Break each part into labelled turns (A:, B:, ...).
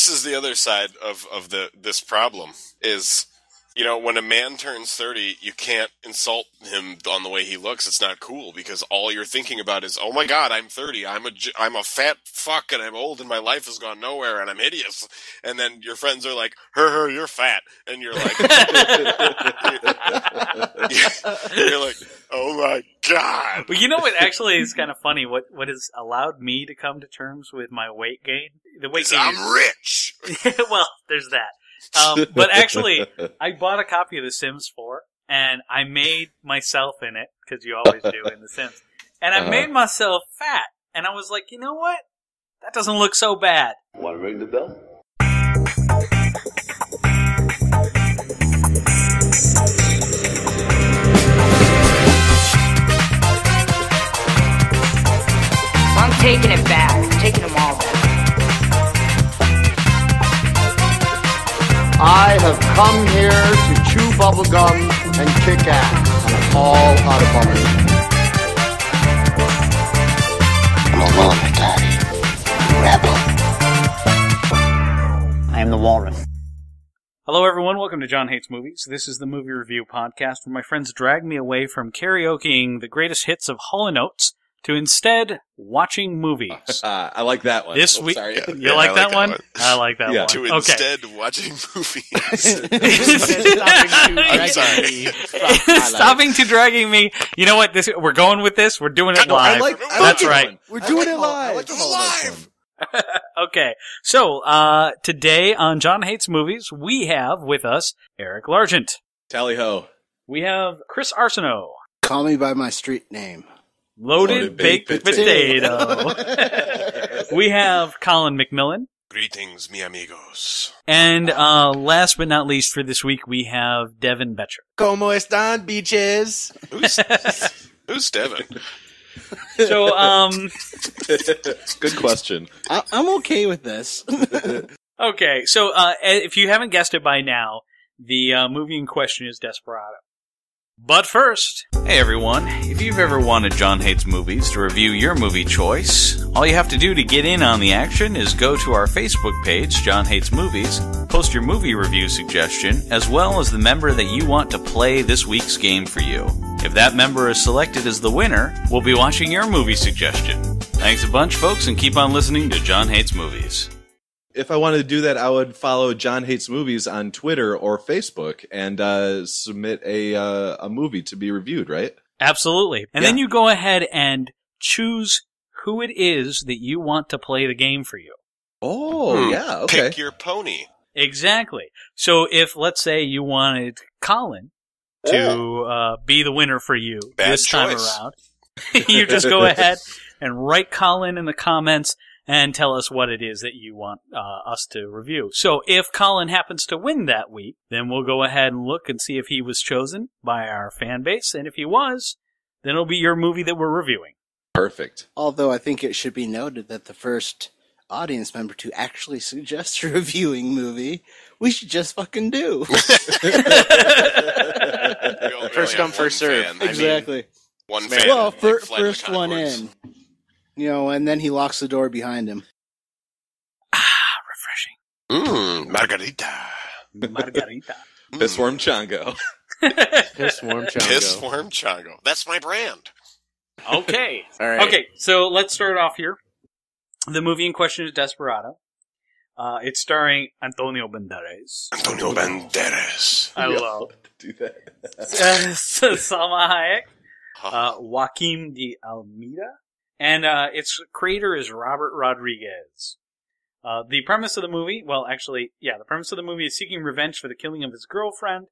A: this is the other side of of the this problem is you know when a man turns 30 you can't insult him on the way he looks it's not cool because all you're thinking about is oh my god i'm 30 i'm a j- i'm a fat fuck and i'm old and my life has gone nowhere and i'm hideous and then your friends are like her her you're fat and you're like you're like oh my god
B: Well, you know what actually is kind of funny. What what has allowed me to come to terms with my weight gain? The weight gain.
A: i'm
B: is-
A: rich
B: well, there's that. Um, but actually, I bought a copy of The Sims 4, and I made myself in it because you always do in The Sims, and I
C: Uh-huh.
B: made myself fat. And I was like, you know what? That doesn't look so bad.
D: Want to ring the bell?
E: I'm taking it back. I'm taking them all back.
F: I have come here to chew bubblegum and kick ass, and I'm all out of bubblegum.
G: I'm a loner, Daddy. Rebel.
H: I am the walrus.
B: Hello, everyone. Welcome to Jon Hates Movies. This is the movie review podcast where my friends drag me away from karaokeing the greatest hits of Hall & Oates to instead watching movies.
C: Uh, I like that one.
B: This
C: Oh,
B: week,
C: sorry.
B: you
A: Yeah,
B: like,
A: I
B: that,
A: like that
B: one?
A: one.
B: I like that
C: Yeah.
B: one.
A: to
B: okay.
A: instead watching movies
B: I'm
A: sorry.
B: Stopping to dragging me. You know what? This we're going with this. We're doing it
C: No, I
B: live.
C: like. I
B: That's
C: like
B: right.
C: One.
F: We're
C: I
F: doing
C: like
F: it
C: Hall- I
F: live.
C: like the Hall Notes
A: Live.
B: okay. So uh, today on Jon Hates Movies, we have with us Eric Largent.
C: Tally ho.
B: We have Chris Arsenault.
F: Call me by my street name.
B: Loaded,
C: Loaded
B: baked,
C: baked
B: potato. we have Colin McMillan.
A: greetings mi amigos
B: And uh, last but not least for this week, we have Devin Betcher.
I: Como están, bitches?
A: who's who's devin
B: So, um,
C: Good question.
I: I- I'm okay with this.
B: okay. So, uh, if you haven't guessed it by now, the uh, movie in question is Desperado. But first, hey everyone, if you've ever wanted Jon Hates Movies to review your movie choice, all you have to do to get in on the action is go to our Facebook page, Jon Hates Movies, post your movie review suggestion, as well as the member that you want to play this week's game for you. If that member is selected as the winner, we'll be watching your movie suggestion. Thanks a bunch, folks, and keep on listening to Jon Hates Movies.
C: If I wanted to do that, I would follow Jon Hates Movies on Twitter or Facebook and uh, submit a uh, a movie to be reviewed. Right?
B: Absolutely. And
C: Yeah.
B: then you go ahead and choose who it is that you want to play the game for you.
C: Oh
A: Hmm.
C: yeah. Okay.
A: pick your pony
B: Exactly. So if, let's say, you wanted Colin to uh, be the winner for you
A: Bad
B: this time around, you just go ahead and write Colin in the comments and tell us what it is that you want uh, us to review. So if Colin happens to win that week, then we'll go ahead and look and see if he was chosen by our fan base. And if he was, then it'll be your movie that we're reviewing.
C: Perfect.
I: Although I think it should be noted that the first audience member to actually suggest a reviewing movie, we should just fucking do.
J: First come, first serve.
A: fan. I mean,
I: exactly.
A: one fan
I: well,
A: like
I: fir-
A: Flight
I: first one in. You know, and then he locks the door behind him.
B: Ah, refreshing.
A: Mmm, margarita.
B: Margarita.
C: Pissworm Chongo.
J: Piss warm chongo.
A: Piss worm chongo. That's my brand.
B: okay.
J: All right.
B: Okay, so let's start off here. The movie in question is Desperado. Uh, it's starring Antonio Banderas.
A: Antonio Banderas.
B: I love.
C: To do that.
B: Uh, Salma Hayek. Uh, Joaquim de Almeida. And uh, its creator is Robert Rodriguez. Uh, the premise of the movie, well, actually, yeah, the premise of the movie is seeking revenge for the killing of his girlfriend.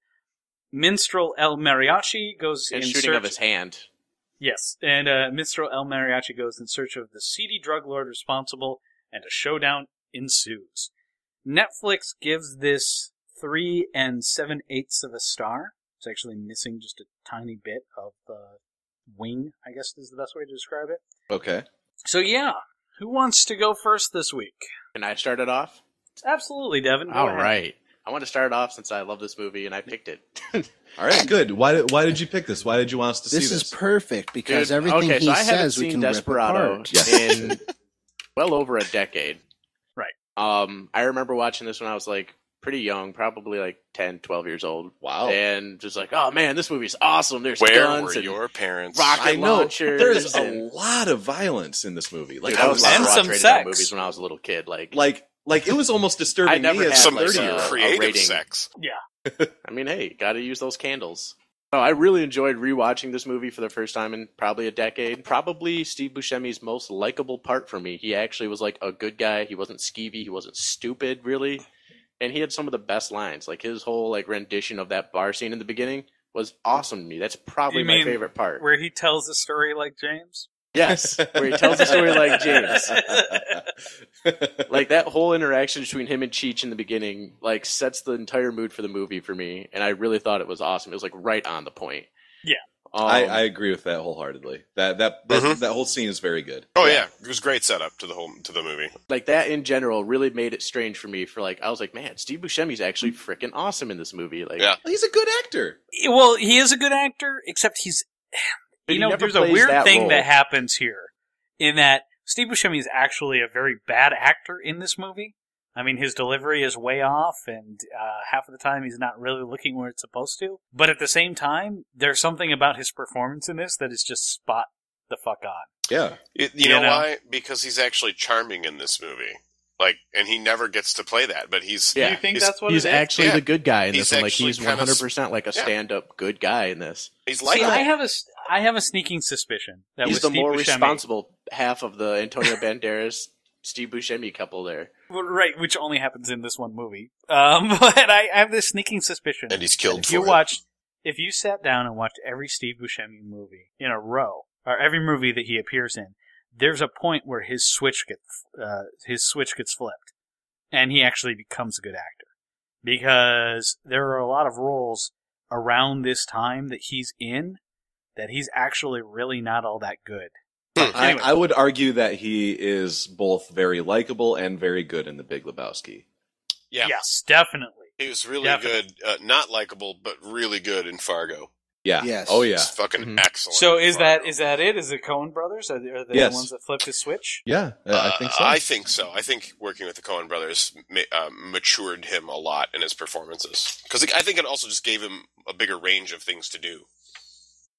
B: Minstrel El Mariachi goes
J: And
B: in
J: shooting
B: search
J: of his hand.
B: Yes, and uh, Minstrel El Mariachi goes in search of the seedy drug lord responsible, and a showdown ensues. Netflix gives this three and seven eighths of a star. It's actually missing just a tiny bit of the wing, I guess is the best way to describe it.
C: Okay.
B: So yeah, who wants to go first this week?
J: Can I start it off?
B: Absolutely, Devin. Go
J: All
B: ahead.
J: right. I want to start it off since I love this movie and I picked it.
C: All right. Good. Why did Why did you pick this? Why did you want us to
I: This
C: see
I: is
C: this?
I: Is perfect because
J: Dude,
I: everything
J: okay,
I: he
J: so I haven't
I: says we
J: seen
I: can
J: Desperado
I: rip apart.
J: In well over a decade.
B: Right.
J: Um, I remember watching this when I was like pretty young, probably like 10, 12 years old.
C: Wow.
J: And just like, oh man, this movie's awesome. There's
A: Where
J: guns
A: were
J: and
A: your parents?
J: rocket
C: I know
J: launchers.
C: there's a
J: and,
C: lot of violence in this movie. Like
J: Dude,
C: I
J: I
C: was
J: was
B: and some sex.
J: Movies when I was a little kid. Like,
C: like like it was almost disturbing
J: I never
C: me as
J: had,
A: Some
J: like,
C: thirty
J: uh,
A: creative
J: rating.
A: sex.
J: Yeah, I mean, hey, got to use those candles. No, I really enjoyed rewatching this movie for the first time in probably a decade. Probably Steve Buscemi's most likable part for me. He actually was like a good guy. He wasn't skeevy. He wasn't stupid, really. And he had some of the best lines. Like his whole like rendition of that bar scene in the beginning was awesome to me. That's probably
B: You
J: my
B: mean
J: favorite part.
B: Where he tells the story like James.
J: Yes, where he tells the story like James. Like that whole interaction between him and Cheech in the beginning, like sets the entire mood for the movie for me, and I really thought it was awesome. It was like right on the point.
B: Yeah.
J: Um,
C: I, I agree with that wholeheartedly. That that that,
A: Mhm.
C: that whole scene is very good.
A: Oh yeah, it was great setup to the whole to the movie.
J: like that in general really made it strange for me. For like, I was like, man, Steve Buscemi's actually freaking awesome in this movie. Like,
A: Yeah.
C: He's a good actor.
B: Well, he is a good actor, except he's. You
J: he
B: know, there's a weird
J: that
B: thing
J: role.
B: that happens here, in that Steve Buscemi is actually a very bad actor in this movie. I mean, his delivery is way off, and uh, half of the time he's not really looking where it's supposed to. But at the same time, there's something about his performance in this that is just spot the fuck on.
C: Yeah.
A: It, you,
B: You
A: know,
B: know?
A: why? Because he's actually charming in this movie. Like, and he never gets to play that, but he's
J: Yeah.
B: Do you think
A: he's-
B: that's what
J: he's
B: it is?
J: actually
A: Yeah.
J: the good guy in
A: He's
J: this one. Like he's one hundred percent like a
A: yeah.
J: stand-up good guy in this.
A: he's
B: See,
A: like
B: I have a, s- I have a sneaking suspicion that
J: he's
B: with
J: the
B: Steve
J: more
B: Buscemi,
J: responsible half of the Antonio Banderas Steve Buscemi couple there.
B: Right, which only happens in this one movie. Um, but I, I have this sneaking suspicion.
A: and he's killed
B: if you
A: it.
B: watched, if you sat down and watched every Steve Buscemi movie in a row, or every movie that he appears in, there's a point where his switch gets, uh, his switch gets flipped, and he actually becomes a good actor. Because there are a lot of roles around this time that he's in that he's actually really not all that good.
C: I,
B: Anyway.
C: I would argue that he is both very likable and very good in The Big Lebowski.
A: Yeah.
B: Yes, definitely.
A: He was really
B: Definitely.
A: good, uh, not likable, but really good in Fargo.
C: Yeah.
I: Yes.
C: Oh yeah.
A: He's fucking
J: Mhm.
A: excellent.
B: So is that
A: Fargo.
B: is that it? Is the Coen brothers? Are they, are they
C: Yes.
B: the ones that flipped his switch?
C: Yeah. uh, I think so.
A: Uh, I think so. I think working with the Coen brothers ma- uh, matured him a lot in his performances because I think it also just gave him a bigger range of things to do,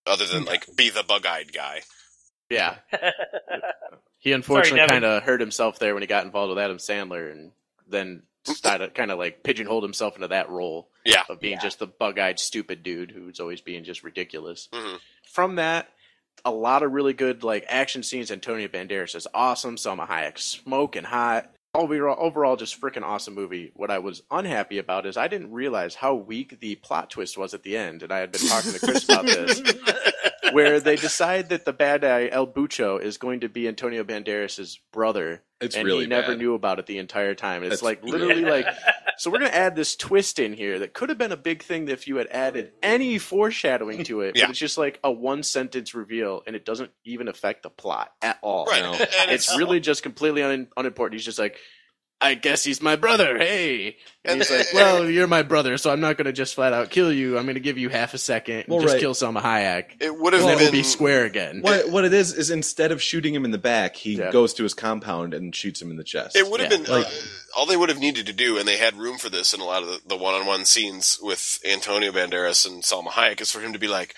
A: other than like be the bug-eyed guy.
J: Yeah, he unfortunately kind of hurt himself there when he got involved with Adam Sandler, and then started kind of like pigeonholed himself into that role
A: Yeah.
J: of being
B: Yeah.
J: just the bug-eyed stupid dude who's always being just ridiculous.
A: hmm
J: From that, a lot of really good like action scenes. Antonio Banderas is awesome. Salma Hayek smoking hot. Overall, overall, just freaking awesome movie. What I was unhappy about is I didn't realize how weak the plot twist was at the end, and I had been talking to Chris about this. where they decide that the bad guy El Bucho is going to be Antonio Banderas' brother,
C: it's
J: and
C: really
J: he never
C: bad.
J: knew about it the entire time. And it's
C: That's
J: like literally
C: bad.
J: like, so we're gonna add this twist in here that could have been a big thing if you had added any foreshadowing to it.
A: Yeah.
J: But it's just like a one sentence reveal, and it doesn't even affect the plot at all.
A: Right.
C: No.
A: And
J: It's really just completely un- unimportant. He's just like. I guess he's my brother. Hey, and he's like, "Well, you're my brother, so I'm not going to just flat out kill you. I'm going to give you half a second and
C: Well,
J: just
C: right.
J: kill Salma Hayek,
A: It would have
J: and then
A: been
J: we'll be square again."
C: What what it is is instead of shooting him in the back, he
J: Yeah.
C: goes to his compound and shoots him in the chest.
A: It would have
J: Yeah,
A: been
C: like-
A: uh, all they would have needed to do, and they had room for this in a lot of the, the one-on-one scenes with Antonio Banderas and Salma Hayek, is for him to be like,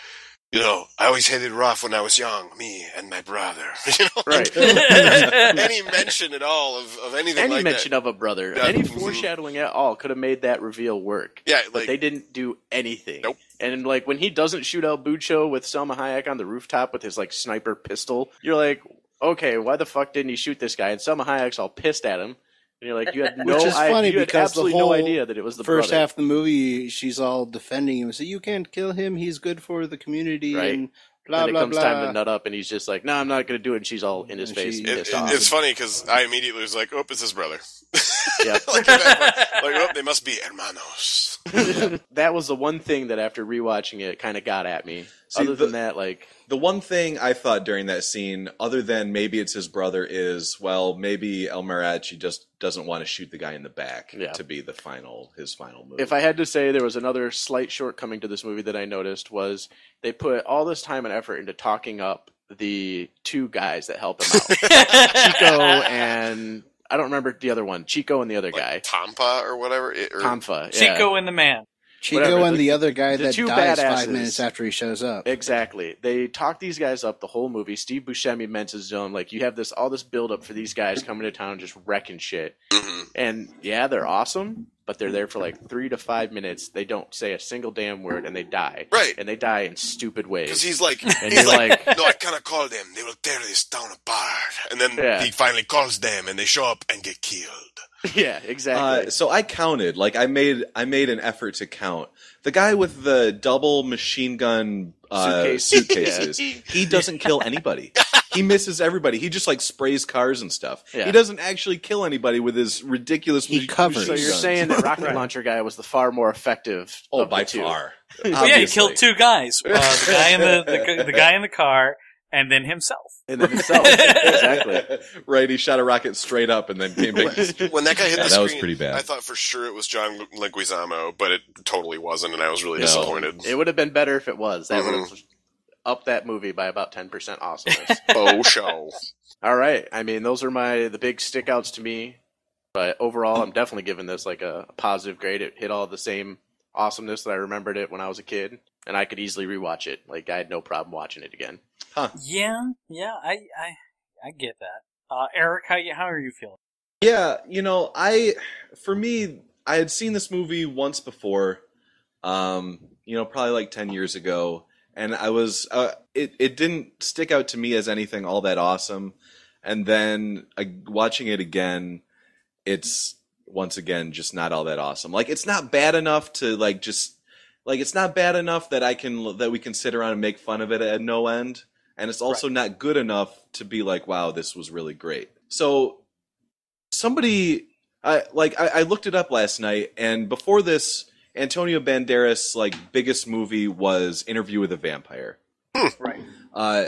A: you know, I always hated rough when I was young, me and my brother. you know,
J: Right.
A: any mention at all of, of anything
J: any
A: like
J: mention
A: that.
J: of a brother,
A: Yeah.
J: any foreshadowing at all could have made that reveal work.
A: Yeah,
J: But they didn't do anything.
A: Nope.
J: And like when he doesn't shoot El Bucho with Salma Hayek on the rooftop with his like sniper pistol, you're like, okay, why the fuck didn't he shoot this guy? And Salma Hayek's all pissed at him. And you're like, you had no,
I: Which is
J: I-
I: funny
J: you
I: because the
J: absolutely
I: whole
J: no idea that it was the
I: First
J: brother.
I: half of the movie, she's all defending him. So you can't kill him. He's good for the community.
J: Right.
I: And blah
J: then it
I: blah
J: comes
I: blah.
J: time to nut up, and he's just like, "No, I'm not going to do it." And she's all in his
I: And
J: face,
I: she-
A: it, it- it's funny because I immediately was like, "Oh, it's his brother."
J: Yeah.
A: like, at that point, like, oh, they must be hermanos.
J: that was the one thing that after rewatching it kind of got at me.
C: See,
J: Other
C: the-
J: than that, like,
C: The one thing I thought during that scene, other than maybe it's his brother, is well, maybe El Mariachi just doesn't want to shoot the guy in the back
J: Yeah.
C: to be the final his final move.
J: if I had to say there was another slight shortcoming to this movie that I noticed was they put all this time and effort into talking up the two guys that help him out, Chico and I don't remember the other one. Chico and the other
A: like
J: guy.
A: Tampa or whatever. It- or,
J: Tonfa. yeah.
B: Chico and the Man.
I: Chico
J: Whatever,
I: and
J: the-
I: the, other guy
J: the
I: that
J: two
I: dies
J: badasses.
I: five minutes after he shows up.
J: Exactly. They talk these guys up the whole movie. Steve Buscemi mentions them like you have this all this build up for these guys coming to town just wrecking shit.
A: Mhm.
J: And yeah, they're awesome, but they're there for like three to five minutes. They don't say a single damn word and they die.
A: Right.
J: And they die in stupid ways.
A: Because
J: ways.
A: he's like,
J: And
A: he's like,
J: like-
A: no, I cannot call them. They will tear this town apart. And then
J: Yeah.
A: he finally calls them, and they show up and get killed.
J: yeah, exactly.
C: Uh, so I counted, like I made, I made an effort to count. The guy with the double machine gun uh,
J: Suitcase.
C: suitcases, he doesn't kill anybody. He misses everybody. He just like sprays cars and stuff.
J: Yeah.
C: He doesn't actually kill anybody with his ridiculous.
I: He covers.
J: so you're
C: guns.
J: saying that rocket
B: Right.
J: launcher guy was the far more effective
C: Oh,
J: of
C: by
J: the two.
C: far.
B: Oh, yeah, he killed two guys. Uh, the guy in the, the the guy in the car, and then himself.
J: And then himself. exactly.
C: right, he shot a rocket straight up and then came back.
A: When that guy hit
C: Yeah,
A: the
C: that
A: screen,
C: was pretty bad.
A: I thought for sure it was John Leguizamo, but it totally wasn't, and I was really
C: No.
A: disappointed.
J: It would have been better if it was. That would
A: Mhm.
J: have upped that movie by about ten percent awesomeness.
A: oh, show.
J: All right. I mean, those are my the big stickouts to me. But overall, I'm definitely giving this like a, a positive grade. It hit all the same awesomeness that I remembered it when I was a kid, and I could easily rewatch it. Like I had no problem watching it again. Huh.
B: Yeah, yeah, I I I get that. Uh, Eric, how you, how are you feeling?
C: Yeah, you know, I for me, I had seen this movie once before, um, you know, probably like ten years ago, and I was uh, it it didn't stick out to me as anything all that awesome, and then uh, watching it again, it's once again just not all that awesome. Like it's not bad enough to like just like it's not bad enough that I can that we can sit around and make fun of it at no end, and it's also not good enough to be like, wow, this was really great. So somebody I like I, I looked it up last night and before this Antonio Banderas like biggest movie was Interview with a Vampire.
B: Right.
C: Uh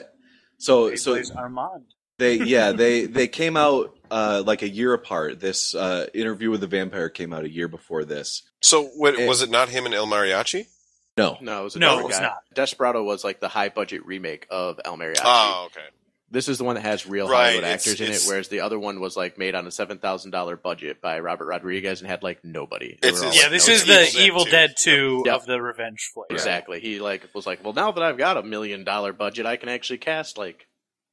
C: so
B: He
C: so
B: plays Armand.
C: they yeah, they they came out uh like a year apart. This uh Interview with a Vampire came out a year before this.
A: So, what,
C: Eh.
A: was it not him and El Mariachi?
C: No.
J: No, it was
B: No,
J: different
B: it's
J: guy.
B: not.
J: Desperado was like the high budget remake of El Mariachi.
A: Oh, okay.
J: This is the one that has real
A: Right,
J: Hollywood
A: it's-
J: actors in it, whereas the other one was like made on a seven thousand dollar budget by Robert Rodriguez and had like nobody. They
A: It's-
J: were all,
B: Yeah, this
A: no,
B: is the
A: Evil
B: Evil
A: Dead
B: Dead 2
J: Yep.
B: of the revenge flick.
J: exactly. He like was like, well, now that I've got a million dollar budget, I can actually cast like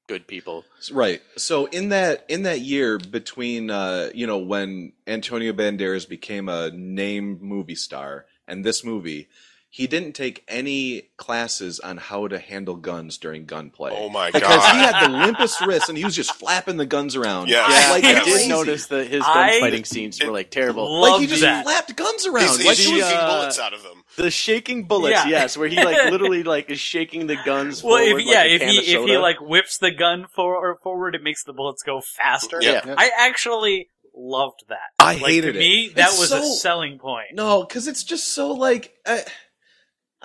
J: good people.
C: Right. So in that in that year between uh you know when Antonio Banderas became a named movie star and this movie, he didn't take any classes on how to handle guns during gunplay.
A: Oh my
C: because
A: god.
C: Because he had the limpest wrists and he was just flapping the guns around.
A: Yeah.
J: Yeah,
C: like
J: I did notice that his
B: I-
J: gunfighting scenes were like terrible.
C: Like he just
B: that.
C: flapped guns around.
A: He's, he's
C: like
A: shooting
C: it was-
J: uh,
A: bullets out of them.
J: The shaking bullets,
B: Yeah.
J: yes, where he like literally like is shaking the guns.
B: Well,
J: forward
B: if
J: like
B: yeah,
J: a
B: if
J: can
B: he if he like whips the gun for, forward, it makes the bullets go faster.
A: Yeah.
J: Yeah.
B: I actually loved that.
C: I
B: like,
C: hated
B: to
C: it.
B: me, that
C: It's
B: was a selling point.
C: No, because it's just so like. I,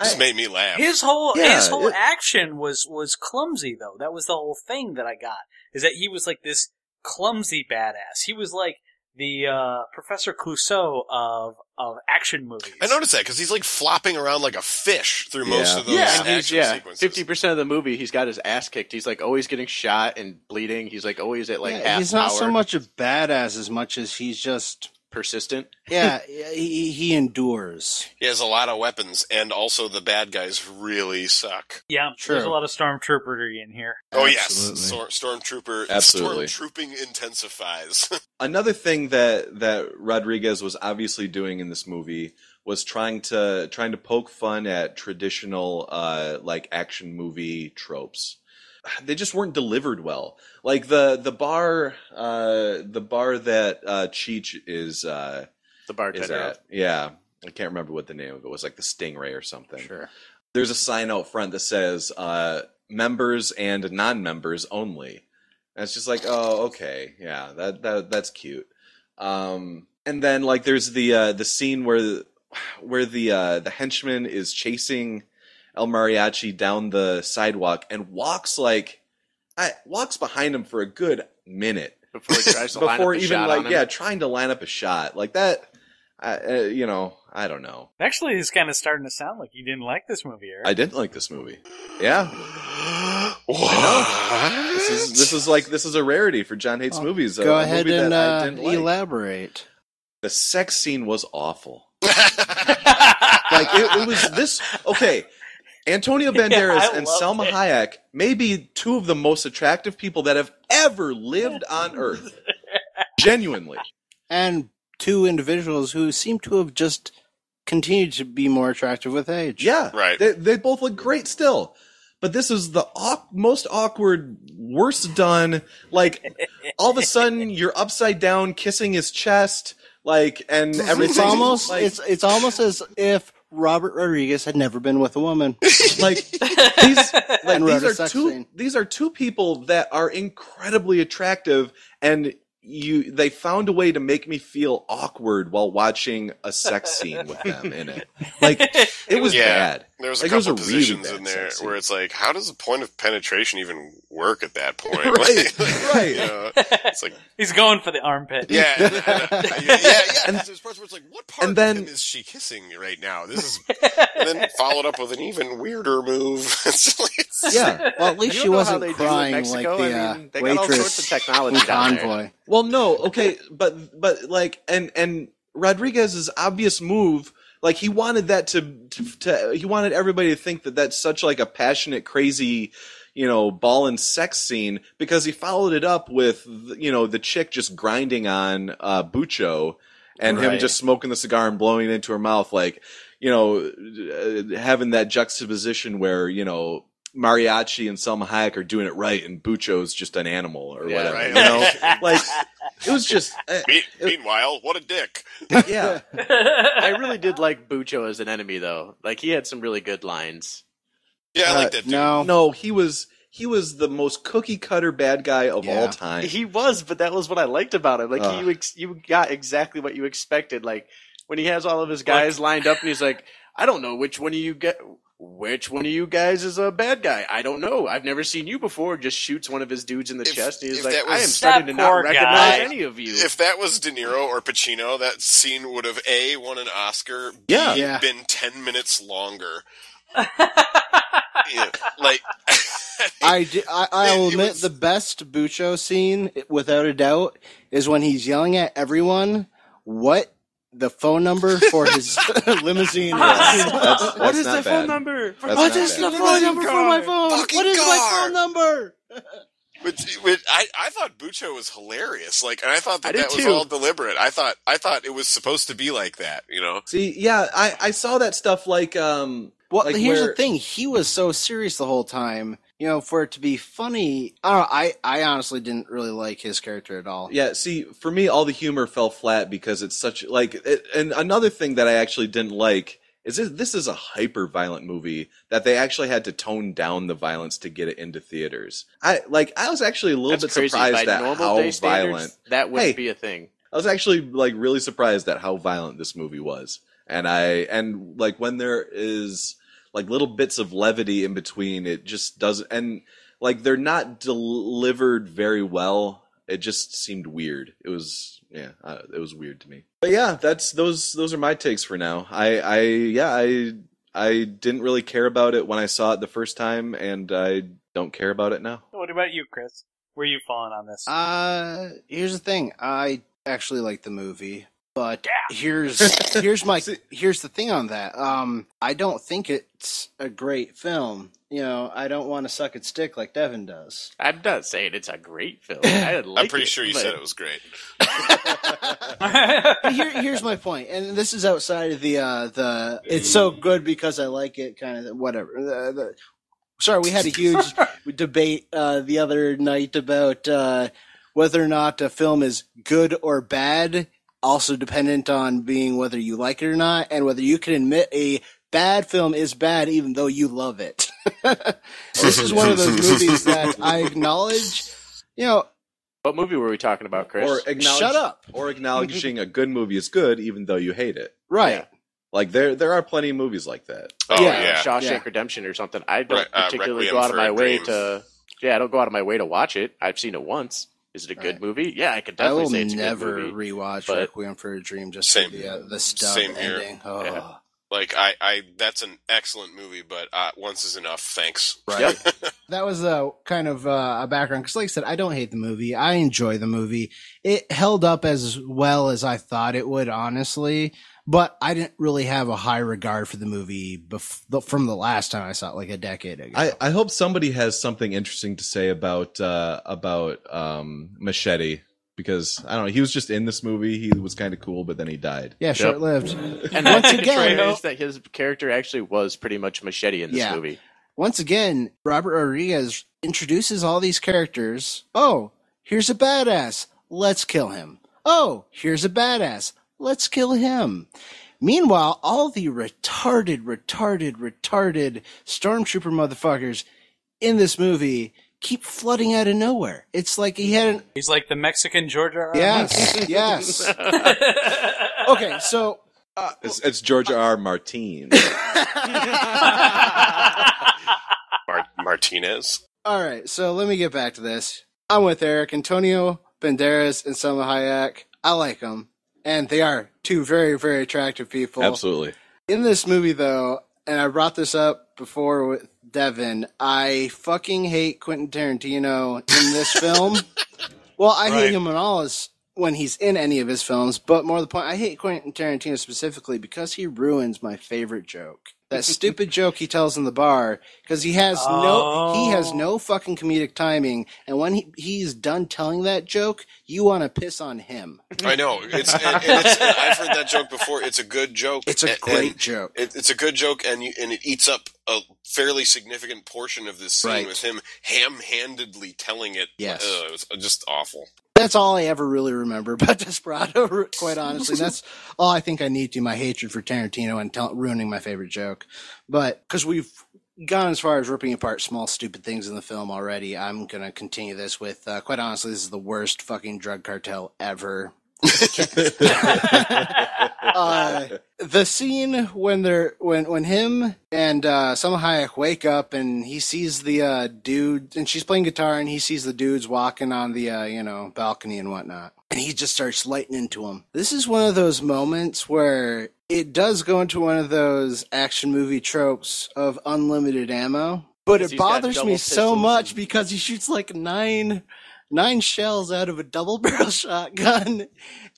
A: Just
C: I,
A: made me laugh.
B: His whole
C: Yeah,
B: his whole
C: it-
B: action was was clumsy though. That was the whole thing that I got. Is that he was like this clumsy badass. He was like the uh, Professor Clouseau of of action movies.
A: I noticed that because he's like flopping around like a fish through most of those
J: yeah, and he's,
A: action
J: yeah.
A: sequences.
J: Fifty percent of the movie, he's got his ass kicked. He's like always getting shot and bleeding. He's like always at like
I: Yeah,
J: half
I: he's not
J: power.
I: so much a badass as much as he's just
J: persistent.
I: yeah he, he endures.
A: He has a lot of weapons, and also the bad guys really suck.
B: Yeah,
I: True.
B: there's a lot of stormtroopery in here.
A: Oh
I: Absolutely.
A: yes, Storm, Stormtrooper.
C: Absolutely.
A: Stormtrooping intensifies.
C: another thing that that Rodriguez was obviously doing in this movie was trying to trying to poke fun at traditional uh, like action movie tropes. They just weren't delivered well. Like the the bar uh, the bar that uh, Cheech is uh,
J: The
C: is
J: bartender.
C: at. Yeah, I can't remember what the name of it was. Like the Stingray or something.
J: Sure.
C: There's a sign out front that says uh, members and non-members only. And it's just like, oh, okay, yeah, that that that's cute. Um, and then like there's the uh, the scene where where the uh, the henchman is chasing El Mariachi down the sidewalk and walks like I, walks behind him for a good minute
J: Before he tries to line
C: before
J: up a
C: even
J: shot
C: like
J: on him.
C: yeah trying to line up a shot like that. I, uh, you know, I don't know.
B: Actually, it's kind of starting to sound like you didn't like this movie, Eric.
C: I didn't like this movie. Yeah,
A: What?
C: this is this is like this is a rarity for Jon hates movies.
I: Go
C: a
I: ahead
C: movie
I: and
C: that I
I: uh,
C: didn't like.
I: elaborate.
C: The sex scene was awful. like it, it was this. Okay, Antonio Banderas
B: I
C: and Salma
B: it.
C: Hayek may be two of the most attractive people that have ever lived on Earth. Genuinely.
I: And two individuals who seem to have just continued to be more attractive with age.
C: Yeah,
A: Right.
C: They, they both look great still, but this is the awk- most awkward, worst done. Like all of a sudden, you're upside down, kissing his chest, like, and everything.
I: It's almost
C: like,
I: it's it's almost as if Robert Rodriguez had never been with a woman.
C: like these, like, these are two.
I: scene.
C: These are two people that are incredibly attractive, and you they found a way to make me feel awkward while watching a sex scene with them in it. Like it was
A: Yeah.
C: bad.
A: There was a
C: Like, it was
A: couple
C: a
A: positions
C: bad
A: in there
C: sex
A: where it's like, how does the point of penetration even work at that point?
C: Right,
A: Like,
C: right.
A: you know, it's like,
B: He's going for the armpit.
A: yeah, and, and, uh, yeah, yeah. And there's parts where it's like, what part
C: and then-
A: of him is she kissing right now? This is, and then followed up with an even weirder move. it's like, it's,
C: Yeah.
I: Well, at least she
J: don't know how
I: wasn't
J: they do in
I: crying like
J: Mexico?
I: the
J: I
I: uh,
J: mean, they got all sorts
I: waitress
J: of technology
I: in
J: down there.
I: Convoy.
C: Well, no, okay, but but like, and and Rodriguez's obvious move, like he wanted that to, to, to he wanted everybody to think that that's such like a passionate, crazy, you know, ball and sex scene because he followed it up with you know the chick just grinding on uh, Bucho and him just smoking the cigar and blowing it into her mouth, like you know, uh, having that juxtaposition where you know. Mariachi and Salma Hayek are doing it right, and Bucho's just an animal or
J: Yeah,
C: whatever.
A: right.
C: You know, like it was just uh,
A: Me- meanwhile, what a dick.
C: yeah.
J: I really did like Bucho as an enemy, though. Like he had some really good lines.
A: Yeah, I like
C: Uh,
A: that dude.
I: No,
C: No, he was he was the most cookie cutter bad guy of
I: Yeah.
C: all time.
J: He was, but that was what I liked about him. Like
C: Ugh.
J: you, ex- you got exactly what you expected. Like when he has all of his guys lined up, and he's like, "I don't know which one of you get." Which one of you guys is a bad guy? I don't know. I've never seen you before. Just shoots one of his dudes in the
A: If-
J: chest, and he's like,
A: that
J: "I am starting to
B: That
J: not
B: poor
J: recognize
B: guy.
J: any of you."
A: If that was De Niro or Pacino, that scene would have a won an Oscar, b
C: Yeah.
I: Yeah.
A: been ten minutes longer. Yeah, like,
I: I, di- I I'll admit
A: was-
I: the best Bucho scene, without a doubt, is when he's yelling at everyone what the phone number for his limousine is.
C: That's, that's
J: what is
C: not
J: the
C: bad.
J: phone number?
C: That's
I: What
C: not
I: is
C: bad.
I: the phone number for my phone?
A: Fucking
I: What is my phone number?
A: Which, which I, I thought Bucho was hilarious. Like, and I thought that
J: I
A: that was
J: too.
A: all deliberate. I thought I thought it was supposed to be like that. You know,
C: See, yeah, I, I saw that stuff like um
I: Well,
C: like
I: here's
C: where-
I: the thing. He was so serious the whole time. You know, for it to be funny, I don't know, I, I honestly didn't really like his character at all.
C: Yeah, see, for me, all the humor fell flat because it's such like. It, and another thing that I actually didn't like is this, this is a hyper violent movie that they actually had to tone down the violence to get it into theaters. I like. I was actually a little
J: That's
C: bit
J: crazy.
C: surprised
J: By
C: at
J: normal
C: how violent.
J: that wouldn't
C: Hey.
J: be a thing.
C: I was actually like really surprised at how violent this movie was, and I and like when there is like little bits of levity in between, it just doesn't and like they're not delivered very well. It just seemed weird. It was yeah, uh, it was weird to me. But yeah, that's those those are my takes for now. I I yeah I I didn't really care about it when I saw it the first time, and I don't care about it now.
B: What about you, Chris? Where you falling on this?
I: Uh, here's the thing. I actually like the movie, but here's here's my here's the thing on that. Um, I don't think it's a great film. You know, I don't want to suck its dick like Devin does.
J: I'm not saying it's a great film. I like
A: I'm pretty
J: it,
A: sure you
J: but-
A: said it was great.
I: Here, here's my point, and this is outside of the uh, the it's so good because I like it kind of whatever. The, the, sorry, we had a huge debate uh, the other night about uh, whether or not a film is good or bad, also dependent on being whether you like it or not, and whether you can admit a bad film is bad even though you love it. this is one of those movies that I acknowledge. You know,
J: What movie were we talking about, Chris?
C: Or acknowledge,
I: Shut up.
C: Or acknowledging a good movie is good even though you hate it.
I: right?
J: Yeah.
C: Like there there are plenty of movies like that.
A: Oh
I: Yeah.
A: yeah,
J: Shawshank
I: Yeah.
J: Redemption or something. I don't
A: Re- uh,
J: particularly
A: Requiem
J: go out of my way
A: Dream.
J: to. Yeah, I don't go out of my way to watch it. I've seen it once. Is it a good movie? Yeah, I could
I: I
J: definitely
I: will
J: say it's a
I: never
J: good movie.
I: rewatch
J: but-
I: Requiem for a Dream just
A: Same.
I: for the uh, the stub
A: Same here.
I: Oh,
J: Yeah.
A: Like I, I that's an excellent movie, but uh, once is enough. Thanks.
I: right. that was a kind of uh, a background because, like I said, I don't hate the movie. I enjoy the movie. It held up as well as I thought it would, honestly. But I didn't really have a high regard for the movie bef- from the last time I saw it, like a decade ago.
C: I, I hope somebody has something interesting to say about uh, about um, Machete because I don't know. He was just in this movie. He was kind of cool, but then he died.
I: yeah, short lived.
J: And
I: Once
J: once again,
I: again-
J: is that his character actually was pretty much machete in this
I: Yeah.
J: movie.
I: once again, Robert Rodriguez introduces all these characters. Oh, here's a badass. Let's kill him. Oh, here's a badass. Let's kill him. Meanwhile, all the retarded, retarded, retarded stormtrooper motherfuckers in this movie keep flooding out of nowhere. It's like he had an
B: He's like the Mexican Georgia. R. R.
I: yes, yes. Okay, so uh,
C: It's, it's George R. R. Martin.
A: Mar- Martinez.
I: All right, so let me get back to this. I'm with Eric, Antonio Banderas, and Salma Hayek. I like them, and they are two very, very attractive people.
C: Absolutely.
I: In this movie, though, and I brought this up before with Devin, I fucking hate Quentin Tarantino in this film. Well, I
A: Right.
I: hate him in all his when he's in any of his films, but more the point, I hate Quentin Tarantino specifically because he ruins my favorite joke. That stupid joke he tells in the bar because he has no he has oh. no fucking comedic timing, and when he, he's done telling that joke, you want to piss on him.
A: I know. It's, and, and it's and I've heard that joke before. It's a good joke.
I: It's a
A: and-
I: great
A: and
I: joke.
A: It, it's a good joke, and you, and it eats up a fairly significant portion of this scene
I: Right.
A: with him ham-handedly telling it.
I: Yes.
A: Ugh, it was just awful.
I: That's all I ever really remember about Desperado. Quite honestly, that's all I think I need to my hatred for Tarantino and tell, ruining my favorite joke. But because we've gone as far as ripping apart small stupid things in the film already, I'm gonna continue this with. Uh, quite honestly, this is the worst fucking drug cartel ever. uh, the scene when they're when when him and uh Salma Hayek wake up and he sees the uh dude and she's playing guitar and he sees the dudes walking on the uh you know balcony and whatnot and he just starts lighting into him. This is one of those moments where it does go into one of those action movie tropes of unlimited ammo, but it bothers me so much because he shoots like nine nine shells out of a double barrel shotgun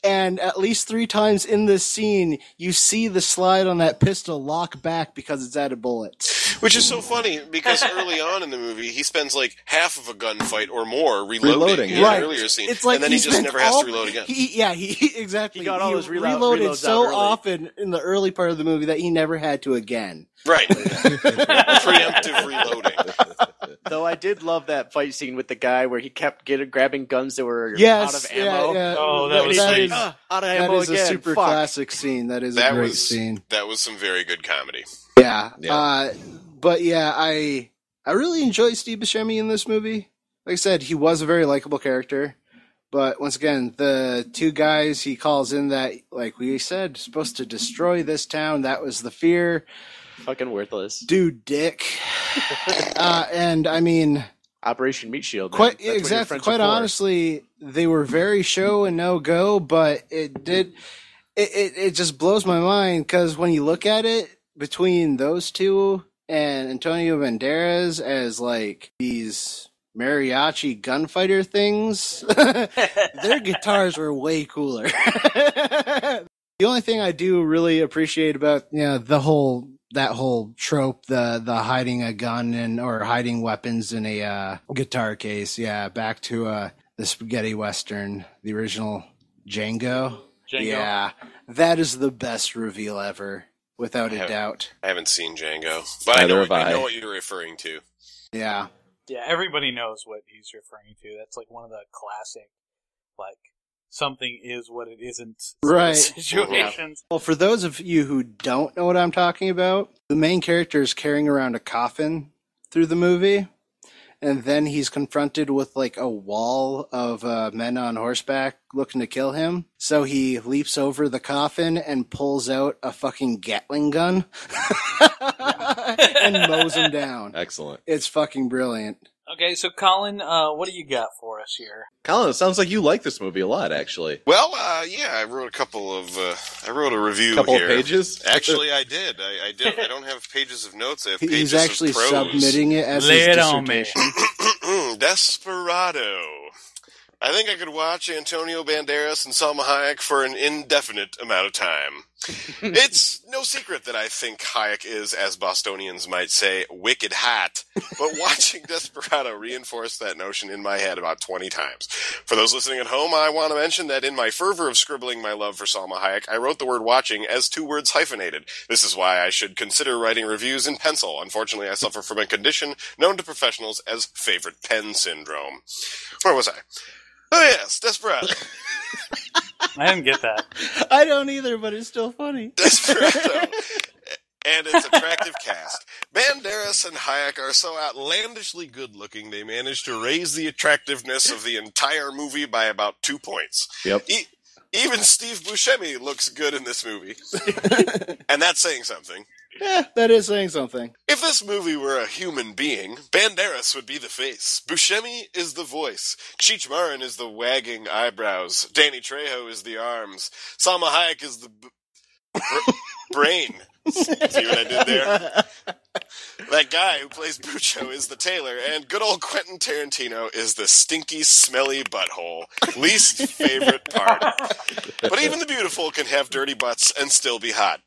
I: and at least three times in this scene you see the slide on that pistol lock back because it's out of bullets
A: Which is so funny because early on in the movie, he spends like half of a gunfight or more reloading,
C: Reloading,
A: in
C: yeah.
A: an earlier scene,
I: it's like
A: and then he, just
I: spent
A: never has to reload again.
I: he, yeah he exactly
J: He got all his reload-
I: reloaded
J: reloads
I: so often in the early part of the movie that he never had to again
A: right, preemptive reloading.
J: Though I did love that fight scene with the guy where he kept getting grabbing guns that were
I: yes
J: out of ammo.
I: yeah.
B: Oh, that
J: And
B: was
J: he's
I: that
J: like,
I: is-
J: "Ah, out of ammo
I: is
J: again.
I: a super
J: Fuck."
I: classic scene that is
A: That
I: a great
A: was
I: scene
A: that was some very good comedy.
I: Yeah.
C: Yeah.
I: Uh, but yeah, I I really enjoyed Steve Buscemi in this movie. Like I said, he was a very likable character. But once again, the two guys he calls in that, like we said, supposed to destroy this town. That was the fear.
J: Fucking worthless.
I: Dude, dick. uh, and I mean,
J: Operation Meat Shield.
I: quite
J: That's what your
I: exactly. Quite honestly, they were very show and no go, but it did. It it, it just blows my mind because when you look at it between those two and Antonio Banderas as like these mariachi gunfighter things, their guitars were way cooler. the only thing I do really appreciate about you know the whole that whole trope the the hiding a gun and or hiding weapons in a uh, guitar case yeah back to uh the spaghetti western the original Django.
B: Django.
I: yeah that is the best reveal ever without a doubt
A: I haven't seen Django, but I know,
C: have
A: I
C: I.
A: know what you're referring to.
I: yeah
B: Yeah, everybody knows what he's referring to. That's like one of the classic, like something is what it isn't
I: Right.
B: situations.
I: Well, for those of you who don't know what I'm talking about, the main character is carrying around a coffin through the movie, and then he's confronted with like a wall of uh, men on horseback looking to kill him. So he leaps over the coffin and pulls out a fucking Gatling gun and mows him down.
C: Excellent.
I: It's fucking brilliant.
B: Okay, so Colin, uh, what do you got for us here?
C: Colin, it sounds like you like this movie a lot, actually.
A: Well, uh, yeah, I wrote a couple of. Uh, I wrote a review
C: Couple
A: here.
C: of pages.
A: Actually, I did. I, I did. I don't have pages of notes. I have pages
I: He's actually
A: of prose.
I: submitting it as
B: Lay
I: his
B: it on me.
I: dissertation.
A: Desperado. I think I could watch Antonio Banderas and Salma Hayek for an indefinite amount of time. it's no secret that I think Hayek is, as Bostonians might say, wicked hot, but watching Desperado reinforced that notion in my head about 20 times. For those listening at home, I want to mention that in my fervor of scribbling my love for Salma Hayek, I wrote the word watching as two words hyphenated. This is why I should consider writing reviews in pencil. Unfortunately, I suffer from a condition known to professionals as favorite pen syndrome. Where was I? Oh yes, Desperado.
B: I didn't get that.
I: I don't either, but it's still funny.
A: Desperado. and its attractive cast. Banderas and Hayek are so outlandishly good looking, they manage to raise the attractiveness of the entire movie by about two points.
C: Yep.
A: E- even Steve Buscemi looks good in this movie. and that's saying something.
I: Yeah, that is saying something.
A: If this movie were a human being, Banderas would be the face. Buscemi is the voice. Cheech Marin is the wagging eyebrows. Danny Trejo is the arms. Salma Hayek is the b- br- brain. See what I did there? That guy who plays Bucho is the tailor, and good old Quentin Tarantino is the stinky, smelly butthole. Least favorite part. But even the beautiful can have dirty butts and still be hot.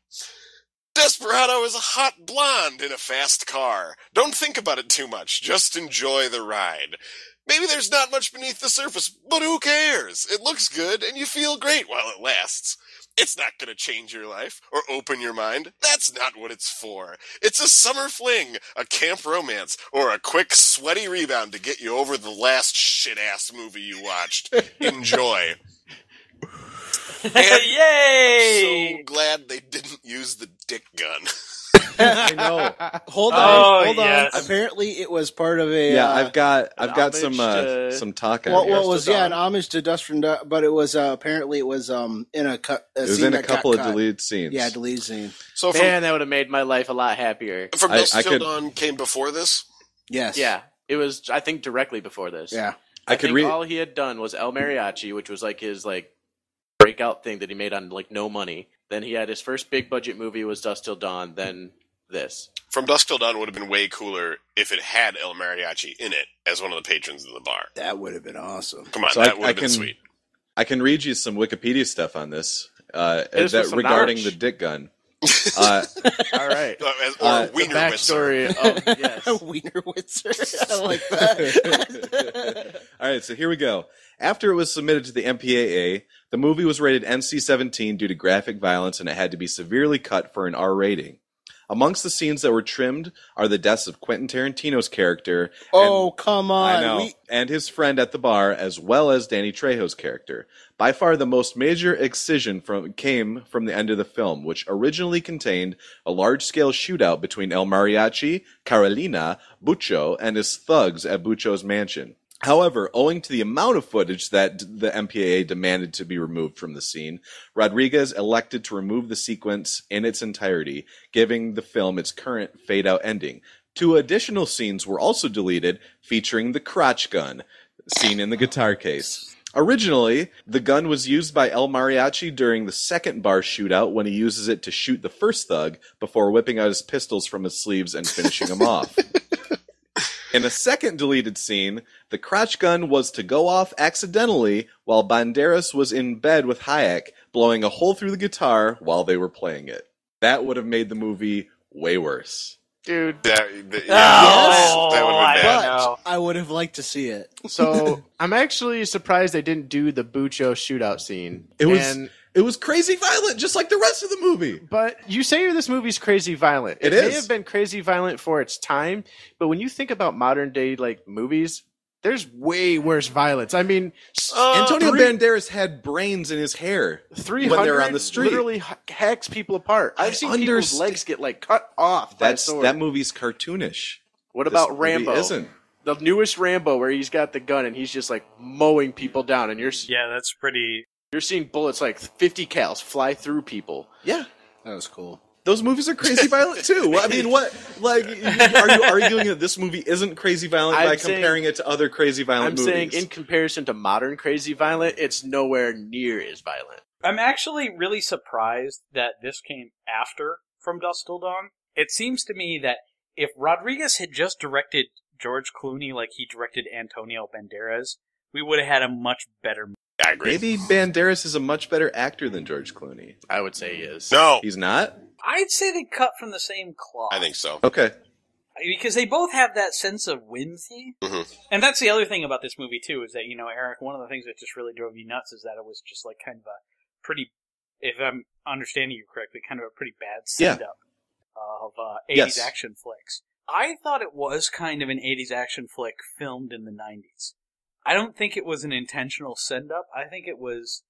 A: Desperado is a hot blonde in a fast car. Don't think about it too much. Just enjoy the ride. Maybe there's not much beneath the surface, but who cares? It looks good and you feel great while it lasts. It's not going to change your life or open your mind. That's not what it's for. It's a summer fling, a camp romance, or a quick sweaty rebound to get you over the last shit ass movie you watched. Enjoy. And
B: Yay!
A: so glad they didn't use the dick gun.
C: I know.
I: Hold on,
B: Oh,
I: hold
B: yes.
I: on. Apparently, it was part of a.
C: Yeah,
I: uh,
C: I've got I've got
J: homage
C: some uh,
J: to-
C: some talk on
I: What,
C: here.
I: was yeah an homage to Dust from Dust, but it was uh, apparently it was um in a cut. A
C: it was
I: scene
C: in a couple of
I: cut.
C: deleted scenes.
I: Yeah, deleted scene.
A: So from,
J: Man, that would have made my life a lot happier.
A: from
C: I-
A: Dust
C: I
A: Till
C: could-
A: Dawn came before this?
I: Yes.
J: Yeah, it was. I think directly before this.
I: Yeah.
C: I could
J: think
C: read.
J: all he had done was El Mariachi, which was like his like breakout thing that he made on like no money. Then he had his first big budget movie was Dusk Till Dawn. Then this.
A: From Dusk Till Dawn would have been way cooler if it had El Mariachi in it as one of the patrons of the bar.
I: That would have been awesome.
A: Come on,
C: So I-
A: that would
C: I
A: have been
C: can-
A: sweet.
C: I can read you some Wikipedia stuff on this. Uh,
J: Hit
C: that regarding
J: knowledge.
C: the dick gun. Uh,
J: All right.
A: Or
C: Uh,
J: The
A: Wiener
J: backstory of yes.
I: Wienerwitzer. I like that.
C: All right, so here we go. After it was submitted to the MPAA, the movie was rated NC-17 due to graphic violence, and it had to be severely cut for an R rating. Amongst the scenes that were trimmed are the deaths of Quentin Tarantino's character.
I: oh come on!
C: I know,
I: We,
C: and his friend at the bar, as well as Danny Trejo's character. By far, the most major excision from came from the end of the film, which originally contained a large-scale shootout between El Mariachi, Carolina, Bucho, and his thugs at Bucho's mansion. However, owing to the amount of footage that the MPAA demanded to be removed from the scene, Rodriguez elected to remove the sequence in its entirety, giving the film its current fade out ending. Two additional scenes were also deleted, featuring the crotch gun, seen in the guitar case. Originally, the gun was used by El Mariachi during the second bar shootout when he uses it to shoot the first thug before whipping out his pistols from his sleeves and finishing him off. In a second deleted scene, the crotch gun was to go off accidentally while Banderas was in bed with Hayek, blowing a hole through the guitar while they were playing it. That would have made the movie way worse.
J: Dude.
A: That, that- yeah,
B: Oh,
A: that would have
B: I
A: been bad.
B: know.
I: I would have liked to see it.
J: So I'm actually surprised they didn't do the Bucho shootout scene.
C: It was
J: And-
C: it was crazy violent, just like the rest of the movie.
J: but you say this movie's crazy violent.
C: It
J: It, may
C: is.
J: have been crazy violent for its time, but when you think about modern day like movies, there's way worse violence. I mean, uh,
C: Antonio
J: three-
C: Banderas had brains in his hair
J: three
C: when they were on the street.
J: literally hacks people apart. I've seen people's legs get like cut off.
C: That's
J: sword.
C: that movie's cartoonish.
J: What
C: This
J: about
C: movie
J: Rambo?
C: Isn't.
J: The newest Rambo, where he's got the gun and he's just like mowing people down, and you're
B: Yeah, that's pretty.
J: You're seeing bullets like 50 cals fly through people.
C: Yeah.
I: That was cool.
C: those movies are crazy violent too. I mean, what like are you arguing that this movie isn't crazy violent
J: I'm
C: by
J: saying-
C: comparing it to other crazy violent
J: I'm saying
C: movies?
J: in comparison to modern crazy violent, it's nowhere near as violent.
B: I'm actually really surprised that this came after From Dusk Till Dawn. It seems to me that if Rodriguez had just directed George Clooney like he directed Antonio Banderas, we would have had a much better movie.
A: I agree.
C: Maybe Banderas is a much better actor than George Clooney.
J: I would say he is.
A: No,
C: He's not.
B: I'd say they cut from the same cloth.
A: I think so.
C: Okay.
B: because they both have that sense of whimsy.
A: Mhm.
B: And that's the other thing about this movie too is that you know Eric, one of the things that just really drove you nuts is that it was just like kind of a pretty, if I'm understanding you correctly, kind of a pretty bad
C: Yeah.
B: send up of uh, 80s
C: Yes.
B: action flicks. I thought it was kind of an 80s action flick filmed in the 90s. I don't think it was an intentional send up. I think it was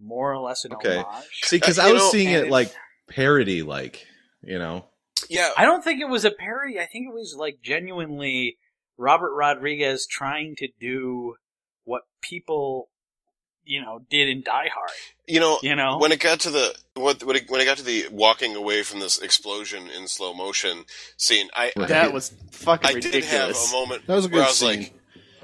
B: more or less an
C: Okay.
B: homage.
C: See, because I was
A: know,
C: seeing it
B: it-
C: like parody, like you know.
A: Yeah,
B: I don't think it was a parody. I think it was like genuinely Robert Rodriguez trying to do what people, you know, did in Die Hard.
A: you know,
B: You know,
A: when it got to the what when it, when it got to the walking away from this explosion in slow motion scene, I
C: Right.
J: That was fucking
A: I did have
J: ridiculous.
A: a moment
I: That was a
A: where
I: good
A: I was
I: scene.
A: like,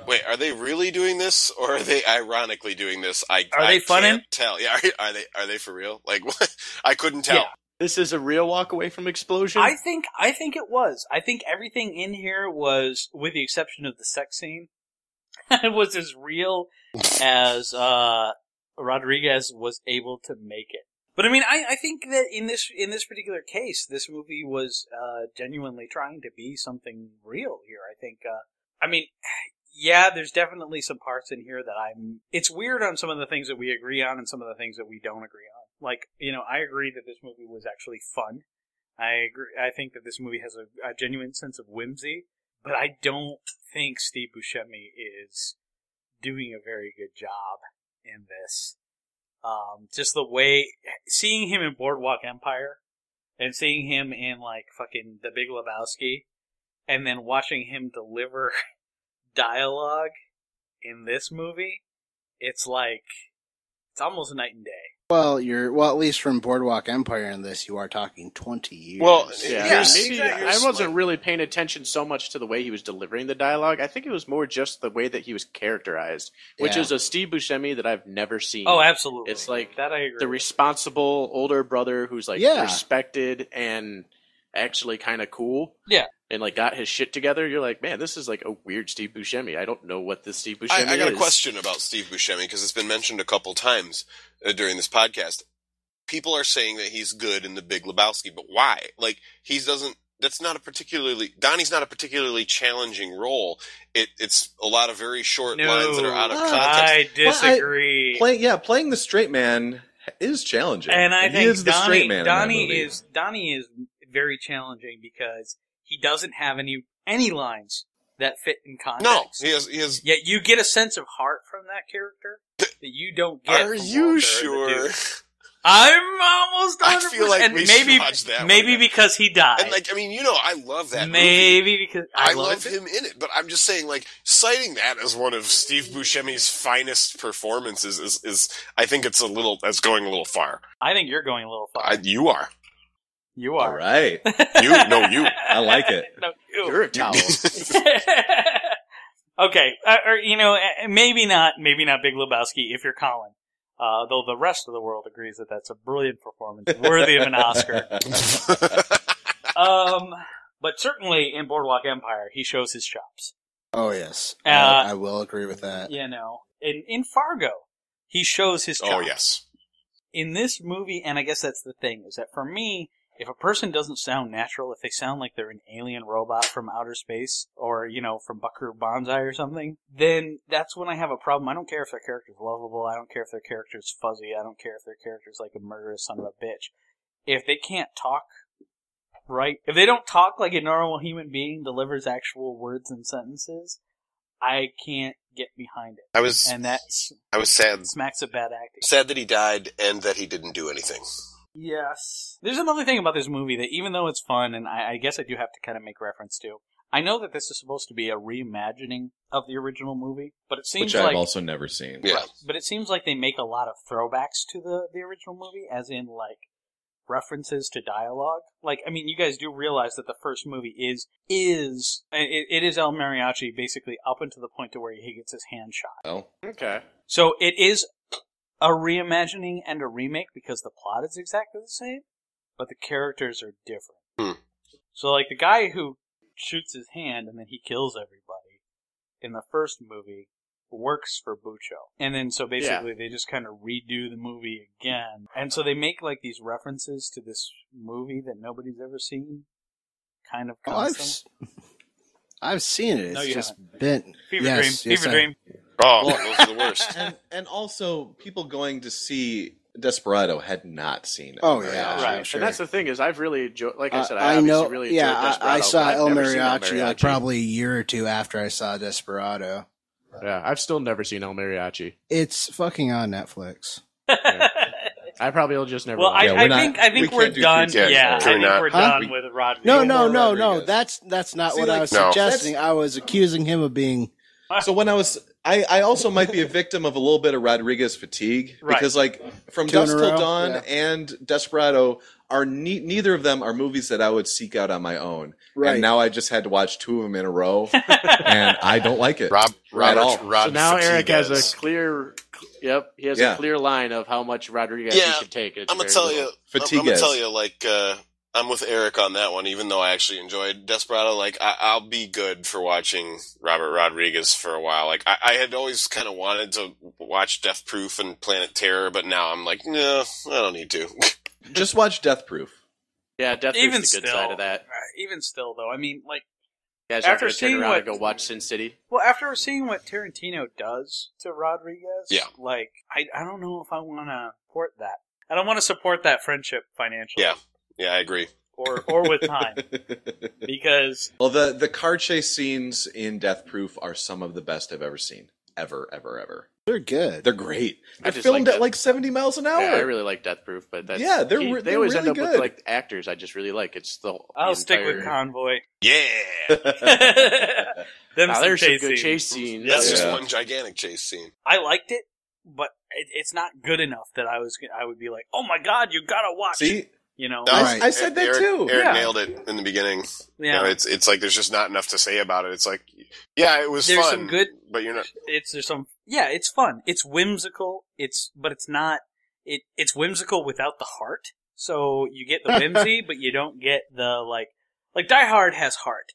A: "Wait, are they really doing this, or are they ironically doing this?" I
B: Are
A: I
B: they funning?
A: Can't tell. Yeah, are, are they are they for real? Like, what? I couldn't tell.
B: Yeah.
J: This is a real walk away from explosion.
B: I think I think it was. I think everything in here was, with the exception of the sex scene, it was as real as uh, Rodriguez was able to make it. But I mean, I, I think that in this in this particular case, this movie was uh, genuinely trying to be something real here. I think. Uh, I mean, yeah, there's definitely some parts in here that I'm. It's weird on some of the things that we agree on and some of the things that we don't agree on. Like, you know, I agree that this movie was actually fun. I agree. I think that this movie has a, a genuine sense of whimsy, but I don't think Steve Buscemi is doing a very good job in this. Um, just the way seeing him in Boardwalk Empire and seeing him in like fucking The Big Lebowski, and then watching him deliver dialogue in this movie, it's like it's almost night and day.
I: Well, you're well at least from Boardwalk Empire in this, you are talking twenty years.
A: Well,
J: Yeah,
A: Here's-
J: maybe
A: exactly.
J: I wasn't really paying attention so much to the way he was delivering the dialogue. I think it was more just the way that he was characterized, which
I: Yeah.
J: is a Steve Buscemi that I've never seen.
B: Oh, absolutely.
J: It's like
B: that. I agree.
J: the responsible older brother who's like
I: Yeah.
J: respected and actually kind of cool.
B: Yeah.
J: And like got his shit together. You're like, man, this is like a weird Steve Buscemi. I don't know what this Steve Buscemi
A: I, I got
J: is.
A: a question about Steve Buscemi because it's been mentioned a couple times uh, during this podcast. People are saying that he's good in The Big Lebowski, but why? Like he doesn't. That's not a particularly Donnie's not a particularly challenging role. It, it's a lot of very short
B: no,
A: lines that are out of context.
B: I disagree.
C: Playing, yeah, playing the straight man is challenging.
B: and I
C: he
B: think
C: is the
B: Donnie,
C: straight man. in that
B: Donnie
C: movie.
B: is Donnie is very challenging because he doesn't have any any lines that fit in context.
A: no, he has. He has.
B: Yet you get a sense of heart from that character that you don't get.
A: Are you sure?
B: I'm almost. 100%.
A: I feel like
B: and
A: we should
B: maybe
A: that
B: maybe
A: then.
B: because he died.
A: And like, I mean, you know, I love that. movie.
B: maybe because
A: I,
B: I,
A: love him in it, but I'm just saying, like, citing that as one of Steve Buscemi's finest performances is, is I think it's a little, that's going a little far.
B: I think you're going a little far.
A: I, you are.
B: You are.
C: right.
A: You, no, you.
C: I like it.
B: no, you.
J: You're a towel.
B: okay, uh, or you know, maybe not, maybe not Big Lebowski if you're Colin. Uh, though the rest of the world agrees that that's a brilliant performance, worthy of an Oscar. Um, but certainly in Boardwalk Empire, he shows his chops.
I: oh yes,
B: Uh,
I: I, I will agree with that.
B: You know, in in Fargo, he shows his chops.
A: oh, yes.
B: in this movie, and I guess that's the thing, is that for me, if a person doesn't sound natural, if they sound like they're an alien robot from outer space, or, you know, from Buckaroo Banzai or something, then that's when I have a problem. I don't care if their character's lovable, I don't care if their character's fuzzy, I don't care if their character's like a murderous son of a bitch. If they can't talk right, if they don't talk like a normal human being delivers actual words and sentences, I can't get behind it.
A: I was,
B: And that's
A: I was sad.
B: smacks of bad acting.
A: Sad that he died and that he didn't do anything.
B: Yes. There's another thing about this movie that even though it's fun, and I, I guess I do have to kind of make reference to, I know that this is supposed to be a reimagining of the original movie, but it seems
C: Which I've
B: like
C: also never seen.
A: Yeah.
B: Right. But it seems like they make a lot of throwbacks to the the original movie, as in like references to dialogue. Like, I mean, you guys do realize that the first movie is is it, it is El Mariachi basically up until the point to where he gets his hand shot.
C: Well,
J: Okay.
B: So it is a reimagining and a remake because the plot is exactly the same, but the characters are different.
A: Hmm.
B: So like the guy who shoots his hand and then he kills everybody in the first movie works for Bucho. And then so basically they just kind of redo the movie again. And so they make like these references to this movie that nobody's ever seen. Kind of
I: Oh, I've, I've seen it. It's
B: No,
I: just been
B: Fever
I: yes,
B: Dream.
I: yes,
B: Fever
I: I-
B: Dream.
A: Oh,
C: Well-
A: those are the worst.
C: and and also people going to see Desperado had not seen.
I: Oh,
C: El
I: yeah,
C: Mariachi.
B: right.
I: sure.
J: And that's the thing is, I've really enjoyed. Like I
I: Uh,
J: said, I,
I: I
J: obviously
I: know.
J: really
I: yeah,
J: enjoyed
I: I, I saw El Mariachi, like
J: Mariachi.
I: probably a year or two after I saw Desperado.
J: Yeah, I've still never seen El Mariachi.
I: It's fucking on Netflix.
J: I probably will just never.
B: Well, I,
J: watch it.
C: Yeah, we're
B: I
C: not-
B: think I
C: we
B: think
C: can't
B: we're
C: do
B: done. Yeah,
A: Yeah,
B: I think
A: not?
B: we're
I: Huh?
B: done with Rodriguez.
I: No, no, no, no. That's that's not
C: See,
I: what I was
A: No.
I: suggesting. I was accusing him of being.
C: So when I was, I, I also might be a victim of a little bit of Rodriguez fatigue
B: Right.
C: because like from
I: Two in a
C: Dusk Till
I: row?
C: Dawn
I: Yeah.
C: and Desperado are ne- neither of them are movies that I would seek out on my own.
I: Right.
C: And now I just had to watch two of them in a row, and I don't like it.
A: Rob,
C: At
A: Robert,
C: all.
A: Rod
J: so now Eric has
A: Fatigues.
J: a clear. Yep, he has
C: Yeah.
J: a clear line of how much Rodriguez
A: Yeah,
J: he should take. It's
A: I'm gonna tell
J: little.
A: you. I'm, I'm gonna tell you. Like, uh, I'm with Eric on that one. Even though I actually enjoyed Desperado, like, I, I'll be good for watching Robert Rodriguez for a while. Like, I, I had always kind of wanted to watch Death Proof and Planet Terror, but now I'm like, no, I don't need to.
C: Just watch Death Proof.
J: Yeah, definitely
B: Even
J: the good
B: still,
J: side of that.
B: Uh, even still though, I mean, like,
J: You guys
B: After
J: are turn
B: seeing what-
J: and go watch Sin City.
B: well, after seeing what Tarantino does to Rodriguez,
A: Yeah.
B: like, I I don't know if I want to support that. I don't want to support that friendship financially,
A: yeah, yeah, I agree.
B: or or with time, because
C: well, the the car chase scenes in Death Proof are some of the best I've ever seen. Ever, ever, ever.
I: They're good.
C: They're great.
J: I
C: They're
J: just
C: filmed
J: like
C: at like 70 miles an hour.
J: Yeah, I really like Death Proof, but that's,
C: Yeah, they're
J: he-
C: re-
J: they
C: they're
J: always
C: really
J: end up
C: good.
J: with like actors I just really like. It's the
B: I'll
J: the
B: stick
J: entire-
B: with Convoy.
A: Yeah,
B: Them
J: Now,
B: some
J: there's some
B: chase
J: good
B: scenes.
J: chase scenes.
A: that's
C: Yeah.
A: just one gigantic chase scene.
B: I liked it, but it, it's not good enough that I was I would be like, oh my god, you gotta watch.
C: See,
B: you know,
A: No,
C: I- I said that
A: Eric,
C: too.
A: Eric
B: Yeah.
A: nailed it in the beginning. You
B: yeah.
A: know, it's it's like there's just not enough to say about it. It's like, yeah, it was
B: There's
A: fun,
B: some good
A: but you're not.
B: it's there's some yeah it's fun it's whimsical it's but it's not it it's whimsical without the heart so you get the whimsy but you don't get the like like die hard has heart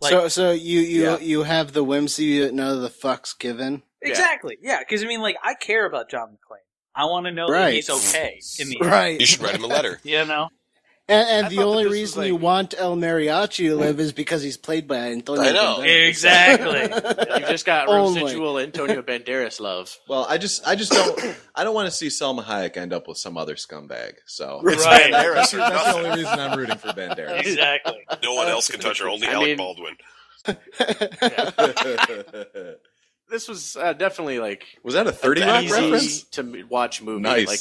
B: like
I: so so you you
C: Yeah.
I: you have the whimsy that none of the fucks given.
B: exactly yeah because i mean like i care about john mcclane i want to know that he's okay in the end
I: Right.
A: You should write him a letter.
B: you know
I: And, and the only reason
J: like-
I: you want El Mariachi to live is because he's played by Antonio.
A: I know.
I: Banderas.
B: exactly
J: You just got
I: Only.
J: residual Antonio Banderas love.
C: well, I just, I just don't, I don't want to see Salma Hayek end up with some other scumbag. So
A: It's
B: Right.
A: Banderas
C: that's, that's the only reason I'm rooting for Banderas.
B: exactly
A: No one else can touch her. Only
J: I
A: Alec
J: mean-
A: Baldwin.
J: This was uh, definitely like
C: Was that a 30 Rock
J: easy
C: reference?
J: to m- watch movie.
C: Nice.
J: Like,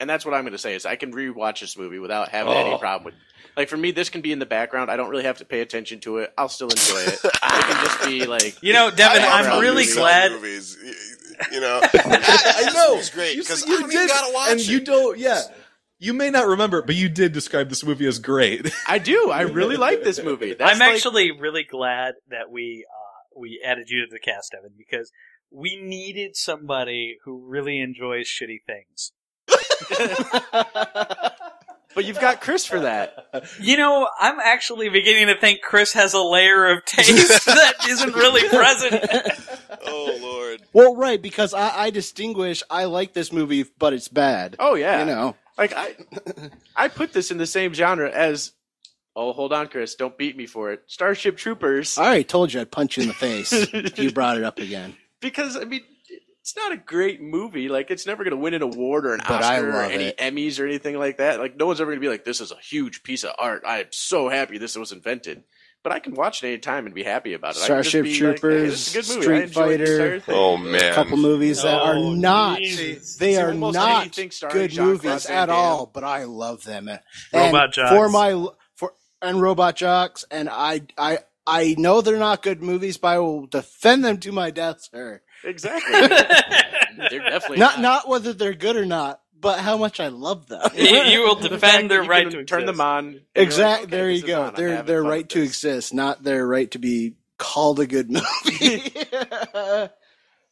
J: and that's what I'm going to say is I can rewatch this movie without having any
C: Oh.
J: problem with. Like for me, this can be in the background. I don't really have to pay attention to it. I'll still enjoy it. it can just be like
B: you know devin
A: I love
B: i'm really
A: you
B: glad
A: Movies. You- You know,
C: I know.
A: It's great because
C: you
A: I don't
C: did,
A: even gotta watch
C: and
A: it.
C: you don't. Yeah, you may not remember, but you did describe this movie as great.
J: I do. I really like this movie. That's
B: i'm
J: like-
B: actually really glad that we uh we added you to the cast evan because we needed somebody who really enjoys shitty things
J: but you've got Chris for that.
B: You know, I'm actually beginning to think Chris has a layer of taste that isn't really present.
A: oh Lord,
I: Well, right, because I, I distinguish. I like this movie, but it's bad.
J: Oh yeah,
I: You know,
J: like I, I put this in the same genre as. Oh, hold on, Chris. Don't beat me for it. Starship Troopers.
I: I already told you I'd punch you in the face if you brought it up again.
J: because I mean, it's not a great movie. Like, it's never going to win an award or an
I: But
J: Oscar or any
I: it.
J: Emmys or anything like that. Like, no one's ever going to be like, "This is a huge piece of art. I am so happy this was invented." But I can watch it any time and be happy about it. I can just
I: Starship
J: be like, hey,
I: Troopers,
J: is a good movie.
I: Street
J: I enjoyed the
I: Fighter.
J: Oh thing.
A: oh
I: A couple movies that are
B: Oh,
I: not.
B: Jesus.
I: They are not good movies at
J: Damme.
I: all, but I love them. And
B: Robot Jox.
I: for my for and Robot Jox, and I I I know they're not good movies, but I will defend them to my death, sir.
J: Exactly. They're definitely
I: Not not whether they're good or not, but how much I love them.
B: You, you will defend
J: that
B: their right to
J: turn
B: exist.
J: them on. and you're like,
I: Exactly.
J: okay,
I: there you go. Their their right to exist, not their right to be called a good movie.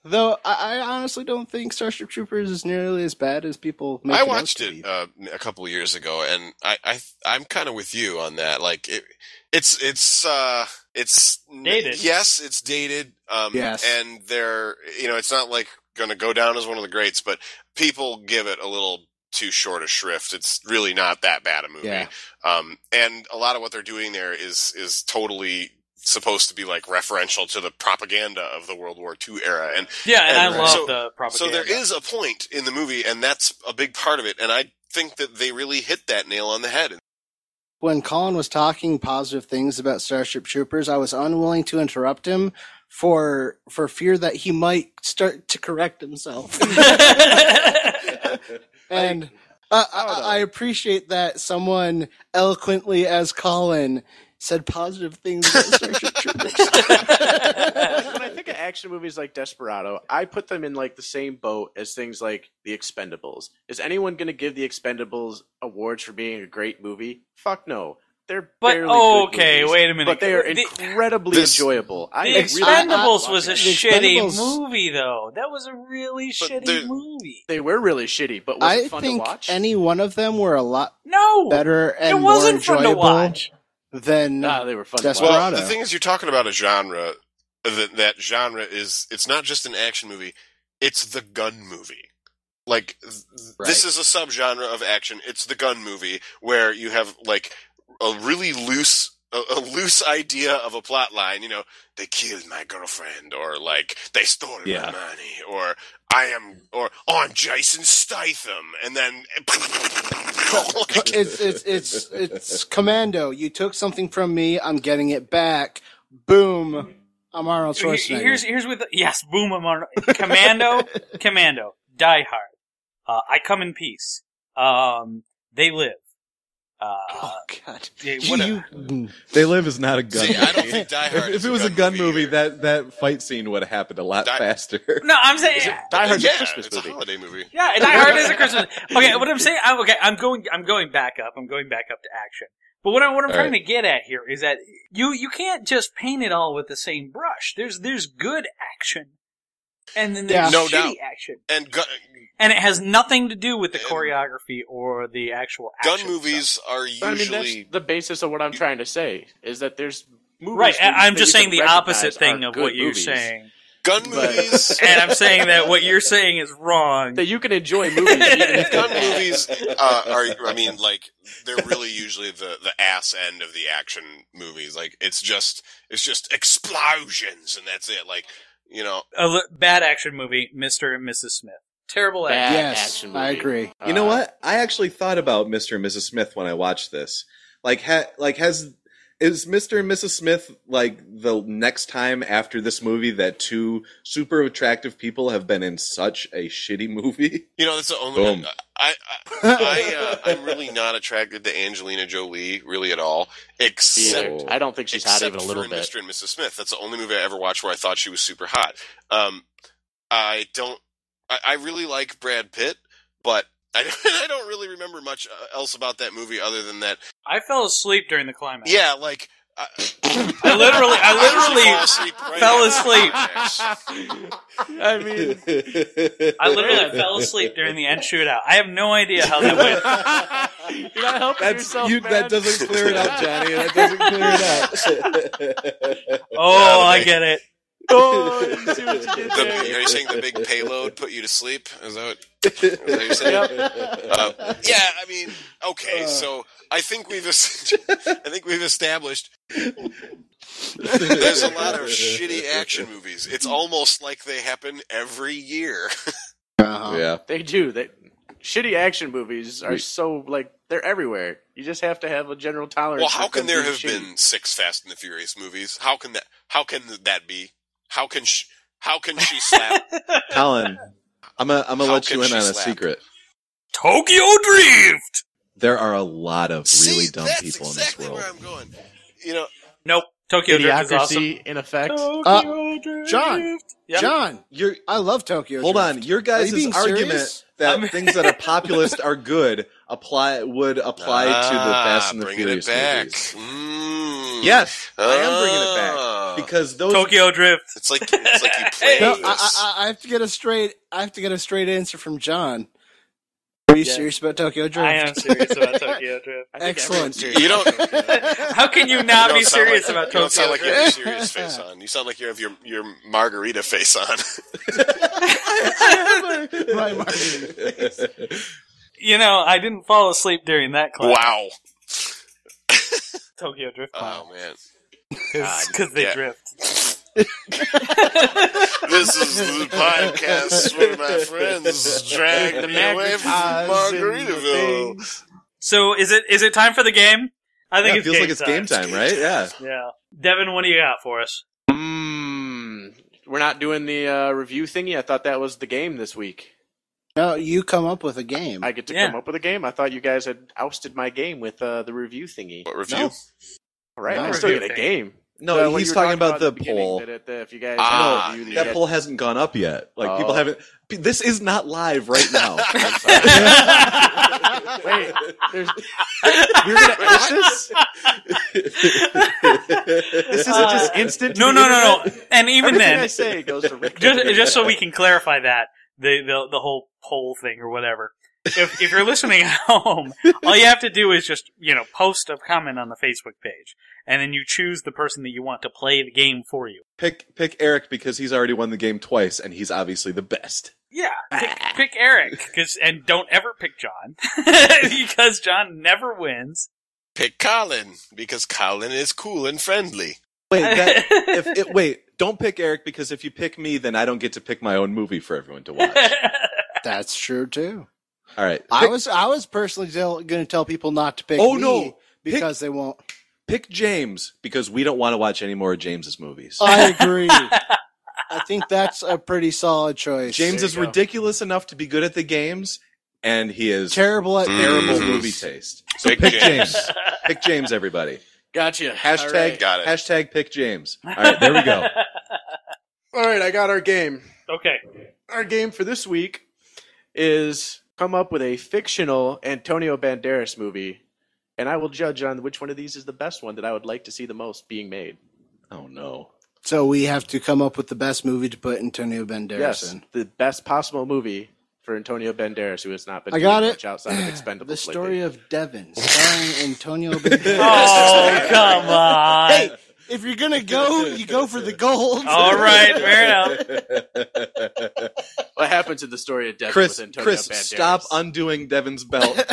I: Though I, I honestly don't think Starship Troopers is nearly as bad as people make
A: I
I: it out
A: watched
I: to
A: it
I: be.
A: uh, a couple of years ago, and I, I I'm kind of with you on that. Like it, it's it's uh it's
B: Dated.
A: Yes, it's dated. Um,
I: Yes.
A: and they're you know it's not like going to go down as one of the greats, but people give it a little too short a shrift. It's really not that bad a movie.
I: Yeah.
A: Um, and a lot of what they're doing there is is totally supposed to be like referential to the propaganda of the World War II era, and
B: Yeah, and,
A: And-
B: I love
A: so-
B: the propaganda.
A: so there is a point in the movie, and that's a big part of it. And I think that they really hit that nail on the head.
I: when Colin was talking positive things about Starship Troopers, I was unwilling to interrupt him for for fear that he might start to correct himself. and uh, I, I appreciate that someone eloquently as Colin said positive things about Starship Troopers.
J: when I think of action movies like Desperado, I put them in like the same boat as things like The Expendables. Is anyone going to give The Expendables awards for being a great movie? Fuck no. They're
B: But
J: barely
B: oh, okay,
J: movies,
B: wait a minute.
J: But they are incredibly
A: This-
J: enjoyable. I
B: The
J: really
B: Expendables
J: like
B: was a shitty movie, though. That was a really shitty
A: the-
B: movie.
J: They were really shitty, but was
I: I
J: it fun
I: think
J: to watch?
I: any one of them were a lot
B: No,
I: better and
B: it wasn't
I: more
B: fun to
I: enjoyable
B: watch.
I: Than
J: Nah, they were fun
I: Desperado.
A: Well, the thing is, you're talking about a genre. That that genre is it's not just an action movie; it's the gun movie. Like th- this is a subgenre of action. It's the gun movie where you have like a really loose. A, a loose idea of a plot line, you know, they killed my girlfriend, or like they stole
C: Yeah.
A: my money, or I am, or oh, I'm Jason Statham, and then
I: it's it's it's it's commando. You took something from me. I'm getting it back. Boom. I'm Arnold
B: Here-
I: Schwarzenegger.
B: Here's here's with the, yes, boom, I'm on Commando, Commando, Die Hard, uh, I Come in Peace, um, They Live. Uh,
I: oh God.
B: yeah,
I: You-
C: They Live is not a gun.
A: See, I don't
C: movie.
A: think Die Hard
C: If, if it was a
A: gun
C: gun
A: movie
C: movie, that that fight scene would have happened a lot
A: Die-
C: faster.
B: no, I'm saying
J: Die Hard's
A: yeah,
J: a Christmas
A: it's
J: movie.
A: a holiday movie.
B: Yeah, Die Hard is a Christmas. Okay, what I'm saying, I'm, okay, I'm going, I'm going back up. I'm going back up to action. But what, I, what I'm
C: All
B: trying
C: right.
B: to get at here is that you you can't just paint it all with the same brush. There's there's good action, and then there's
A: Yeah. No
B: shitty
A: doubt.
B: action,
A: And gun,
B: and it has nothing to do with the choreography or the actual
A: gun movies
B: stuff.
A: are
J: But I mean,
A: usually
J: that's the basis of what I'm trying to say is that there's movies.
B: Right, and
J: that
B: I'm
J: you
B: just saying the opposite thing of what you're
J: movies.
B: saying,
A: gun
J: But-
A: movies.
B: and I'm saying that what you're saying is wrong.
J: That you can enjoy movies. even if they're
A: gun movies uh, are. I mean, like they're really usually the the ass end of the action movies. Like it's just it's just explosions and that's it. Like you know,
B: A bad action movie, Mr. and Mrs. Smith. Terrible action.
I: yes,
J: action
I: I agree.
C: You know
J: Uh,
C: what? I actually thought about Mr. and Mrs. Smith when I watched this. Like, ha- like has is Mr. and Mrs. Smith like the next time after this movie that two super attractive people have been in such a shitty movie?
A: you know that's the only.
C: Boom.
A: I I, I uh, I'm really not attracted to Angelina Jolie really at all, except
J: Either. I don't think she's hot even a little
A: for
J: bit.
A: Mr. and Mrs. Smith. That's the only movie I ever watched where I thought she was super hot. Um, I don't. I, I really like Brad Pitt, but I, I don't really remember much uh, else about that movie other than that.
B: I fell asleep during the climax.
A: Yeah, like. I,
B: I literally, I literally
A: usually fall asleep right
B: fell
A: after
J: I mean,
B: I literally fell asleep during the end shootout. I have no idea how that went.
J: you're not helping
C: That's
J: yourself,
C: you.
J: man.
C: That doesn't clear it up, Johnny. That doesn't clear it up.
B: Oh,
A: Yeah,
B: I get it.
J: Oh, you see what you did
A: The,
J: there.
A: are you saying the big payload put you to sleep? Is that what, is that what you're saying? Uh, yeah, I mean, okay, so I think we've I think we've established there's a lot of shitty action movies. It's almost like they happen every year.
I: Uh-huh.
C: yeah.
J: They do. They shitty action movies are so like they're everywhere. You just have to have a general tolerance.
A: Well, how can there have
J: shitty.
A: been six Fast and the Furious movies? How can that? How can that be? How can she? How can she slap?
C: Colin, I'm gonna I'm gonna let you in
A: she
C: on a secret.
B: Tokyo Drift.
C: There are a lot of really
A: See,
C: dumb people
A: exactly
C: in this
A: where
C: world.
A: I'm going. You know,
B: Nope. Tokyo Drift is awesome.
J: in effect.
I: Uh, John,
B: Yep.
I: John,
C: You're
I: I love Tokyo.
C: hold
I: Drift.
C: on. Your
I: Are
C: guys'
I: you being
C: argument
I: serious?
C: that
B: I'm-
C: things that are populist are good apply would apply to the Fast and the
A: Ah, bringing
C: Furious
A: it back.
C: movies.
A: Mm.
C: Yes, I am bringing it
A: Ah.
C: back because those
B: Tokyo Drift.
A: It's like it's like you play.
I: No,
A: this.
I: I, I, I have to get a straight. I have to get a straight answer from John. Are you
J: Yeah.
I: serious about Tokyo Drift?
B: I am serious about Tokyo Drift.
J: I think
I: Excellent.
J: everyone's serious
A: You don't-
J: about.
B: How can you
A: You
B: not
A: don't
B: be serious
A: like,
B: about
A: You don't sound like you have
B: Drift?
A: your serious face on. You sound like you have your your margarita face on.
I: My marketing.
B: You know, I didn't fall asleep during that class.
A: wow.
B: Tokyo Drift
A: Oh man.
B: because they
A: yeah.
B: drift.
A: This is the podcast where my friends drag me away from Margaritaville.
B: So is it is it time for the game? I think
C: Yeah, it feels
B: game
C: like it's
B: time.
C: game time, right? Yeah.
B: Yeah, Devin, what do you got for us?
J: Mm, we're not doing the uh, review thingy. I thought that was the game this week.
I: No, you come up with a game.
J: I get to
B: Yeah.
J: come up with a game. I thought you guys had ousted my game with uh, the review thingy.
A: What review?
I: No.
J: All right,
I: No
J: I still
B: review
J: get a
B: thing.
J: game.
C: No,
J: Uh, what
C: he's talking about
J: at
C: the poll.
J: That, it- that if you guys
A: Ah,
J: had a review, that you
C: That poll hasn't gone up yet. Like people
J: Oh.
C: haven't. This is not live right now.
J: Wait, there's, we're gonna edit this. This isn't just instant.
B: No, no, no, no. And even
J: Everything
B: then,
J: I say goes to Rick.
B: just just so we can clarify that the the the whole poll thing or whatever. If if you're listening at home, all you have to do is just you know post a comment on the Facebook page, and then you choose the person that you want to play the game for you.
C: pick pick Eric because he's already won the game twice and he's obviously the best.
B: Yeah, ah. pick, pick Eric, cause, and don't ever pick John because John never wins.
A: Pick Colin because Colin is cool and friendly.
C: Wait, that, if it, wait, don't pick Eric because if you pick me, then I don't get to pick my own movie for everyone to watch.
I: That's true too.
C: All right,
I: I was I was personally going to tell people not to pick.
C: Oh,
I: me
C: no.
I: because they won't.
C: pick James because we don't want to watch any more of James's movies.
I: I agree. I think that's a pretty solid choice.
C: James is
J: go.
C: ridiculous enough to be good at the games, and he is
I: terrible at
C: terrible movie taste. So
A: Pick
C: pick
A: James.
C: James. pick James, everybody.
J: Gotcha.
C: Hashtag
J: All right.
A: Got it.
C: hashtag pick James. All right, there we go.
J: All right, I got our game.
B: okay.
J: Our game for this week is come up with a fictional Antonio Banderas movie, and I will judge on which one of these is the best one that I would like to see the most being made.
C: Oh no.
I: So we have to come up with the best movie to put Antonio Banderas
J: yes,
I: in.
J: the best possible movie for Antonio Banderas, who has not been
I: I got it.
J: much outside of Expendables.
I: The story
J: lately.
I: of Devon, starring Antonio Banderas.
B: Oh come on!
I: hey, if you're gonna go, you go for the gold.
B: All right, fair enough.
J: what happens in the story of Devin
C: Chris,
J: with Antonio
C: Chris,
J: Banderas?
C: stop undoing Devin's belt.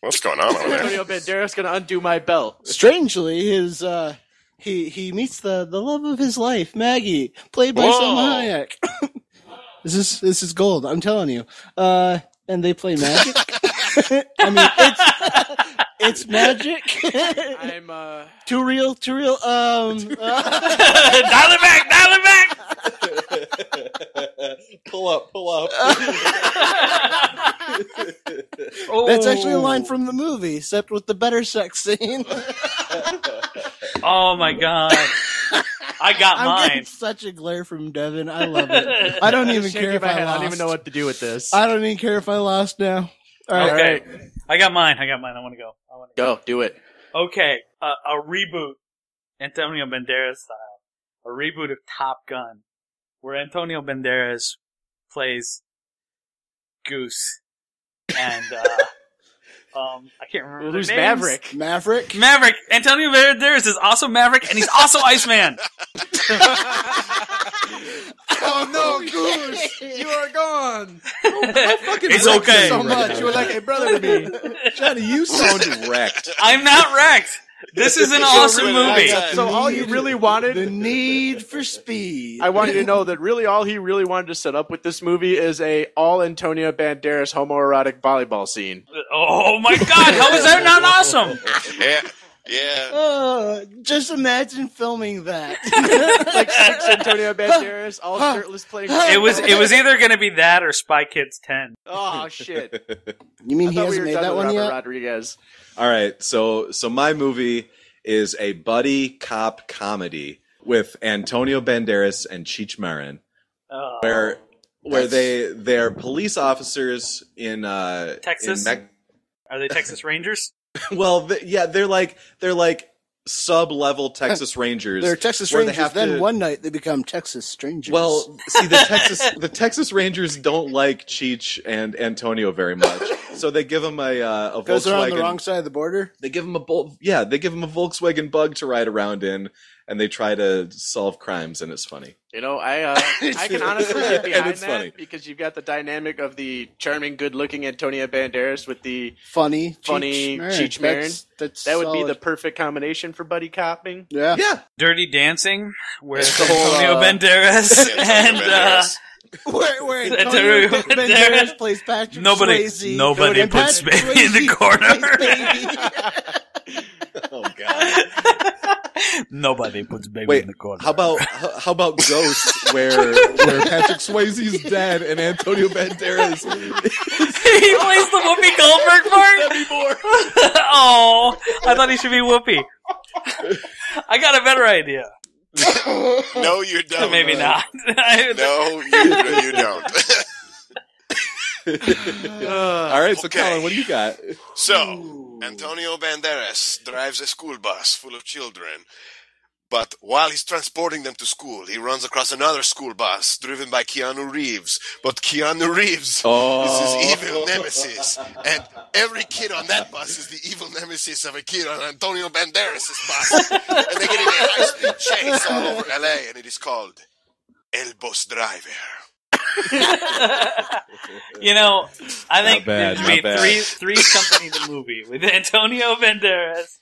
A: What's going on over there?
J: Antonio Banderas gonna undo my belt.
I: Strangely, his uh, he he meets the the love of his life, Maggie, played by
A: Whoa.
I: Salma Hayek. this is this is gold. I'm telling you. Uh, and they play magic. I mean, it's it's magic.
J: I'm uh,
I: too real, too real. Um, uh,
B: dial it back, dial it back.
C: pull up, pull up.
I: that's actually a line from the movie, except with the better sex scene.
B: Oh my god! I got
I: I'm
B: mine.
I: getting such a glare from Devin. I love it. I don't even care if
J: my
I: I
J: head.
I: lost.
J: I don't even know what to do with this.
I: I don't even care if I lost now. All right.
B: Okay, I got mine. I got mine. I want to go. I want to
J: Go, do it.
B: Okay, uh, a reboot, Antonio Banderas style, a reboot of Top Gun, where Antonio Banderas plays Goose, and uh, um, I can't remember
J: Who's
B: their names.
J: Maverick?
I: Maverick.
B: Maverick. Antonio Banderas is also Maverick, and he's also Iceman.
J: oh no, Goose! You are gone.
B: I it's
C: wrecked
B: You
J: So much. You were like a brother to me.
C: Johnny, you sound wrecked.
B: I'm not wrecked. This is an awesome movie.
J: So all you really wanted
I: The
J: wanted,
I: need for speed.
J: I want you to know that really all he really wanted to set up with this movie is a all Antonio Banderas homoerotic volleyball scene.
B: Oh my god, how is that not awesome?
A: Yeah, yeah.
I: Uh, just imagine filming that.
J: Like six Antonio Banderas, all shirtless playing.
B: It was it was either going to be that or Spy Kids 10.
J: Oh shit!
I: you mean
J: I
I: he hasn't
J: were
I: made
J: done
I: that one
J: Robert
I: yet?
J: Rodriguez.
C: All right, so so my movie is a buddy cop comedy with Antonio Banderas and Cheech Marin,
B: Oh.
C: where where they they're police officers in uh
B: Texas?
C: In Mex-
B: Are they Texas Rangers?
C: well, th- yeah, they're like they're like sub level Texas Rangers.
I: They're Texas
C: where they
I: Rangers.
C: have
I: Then
C: to-
I: one night they become Texas Strangers.
C: Well, see, the Texas the Texas Rangers don't like Cheech and Antonio very much, so they give him a uh, a
I: because they're on the wrong side of the border.
C: They give him a yeah, they give him a Volkswagen Bug to ride around in, and they try to solve crimes, and it's funny.
J: You know, I uh, I can honestly get
C: And
J: behind
C: it's
J: that
C: funny.
J: because you've got the dynamic of the charming, good-looking Antonio Banderas with the
I: Funny,
J: Funny
I: Cheech
J: Cheech
I: Marin.
J: Marin.
I: That's, that's
J: that would be the perfect combination for buddy copping.
I: yeah.
C: Yeah,
B: Dirty Dancing with
I: the whole,
B: Antonio
I: uh,
B: Banderas and uh,
A: Banderas.
I: Where, where
B: Antonio
I: Antonio
B: Banderas.
I: Banderas plays Patrick
B: nobody
I: Swayze.
B: nobody
I: and
B: puts
I: Patrick
B: baby in the corner.
I: plays baby.
C: oh god.
B: Nobody puts baby
C: Wait,
B: in the corner.
C: how about how, how about Ghost, where where Patrick Swayze's dead and Antonio Banderas
B: he plays the Whoopi Goldberg part? Oh, I thought he should be Whoopi. I got a better idea.
A: No, you don't.
B: Maybe not.
A: No, you, you don't.
C: All right, so
A: Okay.
C: Colin, what do you got?
A: so, Antonio Banderas drives a school bus full of children. But while he's transporting them to school, he runs across another school bus driven by Keanu Reeves. But Keanu Reeves
C: Oh.
A: is his oh. evil nemesis. And every kid on that bus is the evil nemesis of a kid on Antonio Banderas' bus. and they get in a high-speed chase all over LA, and it is called El Bus Driver.
B: you know, I think
C: bad,
B: there
C: not
B: be three three company the movie with Antonio Banderas,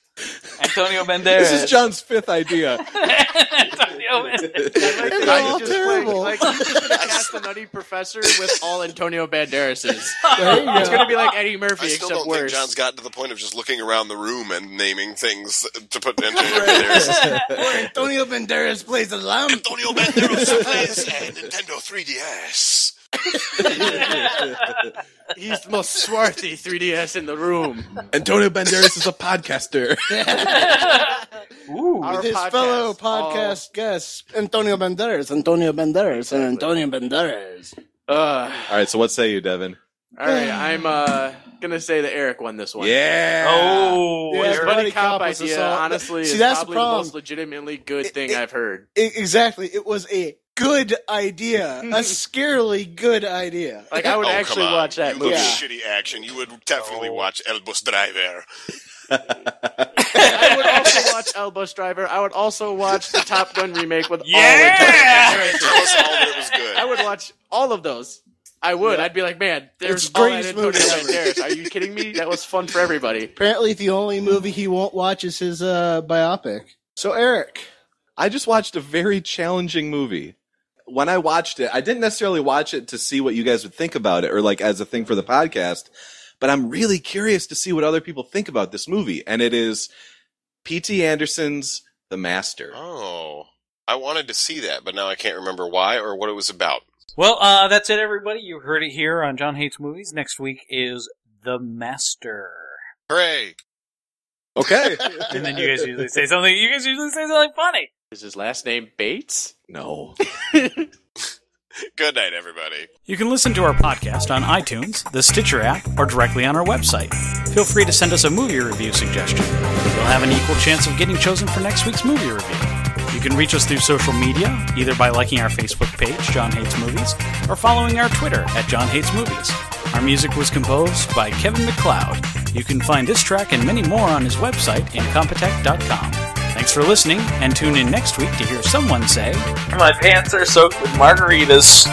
B: Antonio Banderas,
C: This is John's fifth idea.
B: Antonio Banderas.
I: It's
J: I
I: all
J: just
I: terrible.
J: Like, like you just gonna cast the Nutty Professor with all Antonio Banderases.
I: there you
J: It's gonna be like Eddie Murphy,
A: I still
J: except
A: don't think
J: worse.
A: John's gotten to the point of just looking around the room and naming things to put Antonio Banderas.
I: Where Antonio Banderas plays a lamb.
A: Antonio Banderas plays a Nintendo 3DS.
J: He's the most swarthy 3DS in the room.
C: Antonio Banderas is a podcaster.
B: Ooh,
J: Our
I: With his
J: podcast,
I: fellow
J: all-
I: podcast guests, Antonio Banderas, Antonio Banderas, and Antonio Banderas.
J: Uh,
C: All right, so what say you, Devin?
J: all right, I'm uh, gonna say that Eric won this one.
C: Yeah.
B: oh,
I: Yeah,
J: His
I: Buddy
J: buddy cop
I: Cop was a
J: idea,
I: solid-
J: honestly,
I: See,
J: is
I: that's the
J: probably the,
I: problem.
J: most legitimately good
I: It-
J: thing
I: it-
J: I've heard.
I: I- exactly. It was a good idea. a scarily good idea.
J: Like I would
A: Oh,
J: actually watch that
A: you
J: movie.
A: love
I: Yeah.
A: shitty action. You would definitely watch El Bus Driver.
J: I would also watch El Bus Driver. I would also watch the Top Gun remake with
B: Yeah!
J: all Antonio
A: Tell us all that it was good.
J: I would watch all of those. I would. I'd be like, man, there's all that
I: greatest
J: Antonio
I: movie ever.
J: Banderas. Are you kidding me? That was fun for everybody.
I: Apparently, the only movie he won't watch is his uh, biopic. So, Eric,
C: I just watched a very challenging movie. When I watched it, I didn't necessarily watch it to see what you guys would think about it or like as a thing for the podcast, but I'm really curious to see what other people think about this movie. And it is P.T. Anderson's The Master.
A: Oh, I wanted to see that, but now I can't remember why or what it was about.
B: Well, uh, that's it, everybody. You heard it here on Jon Hates Movies. Next week is The Master.
A: Hooray!
C: Okay.
B: And then you guys usually say something. You guys usually say something funny.
J: Is his last name Bates?
C: no.
A: Good night, everybody.
B: You can listen to our podcast on iTunes, the Stitcher app, or directly on our website. Feel free to send us a movie review suggestion. You'll have an equal chance of getting chosen for next week's movie review. You can reach us through social media, either by liking our Facebook page, Jon Hates Movies, or following our Twitter at Jon Hates Movies. Our music was composed by Kevin MacLeod. You can find this track and many more on his website, incompetech.com. Thanks for listening, and tune in next week to hear someone say, My pants are soaked with margaritas.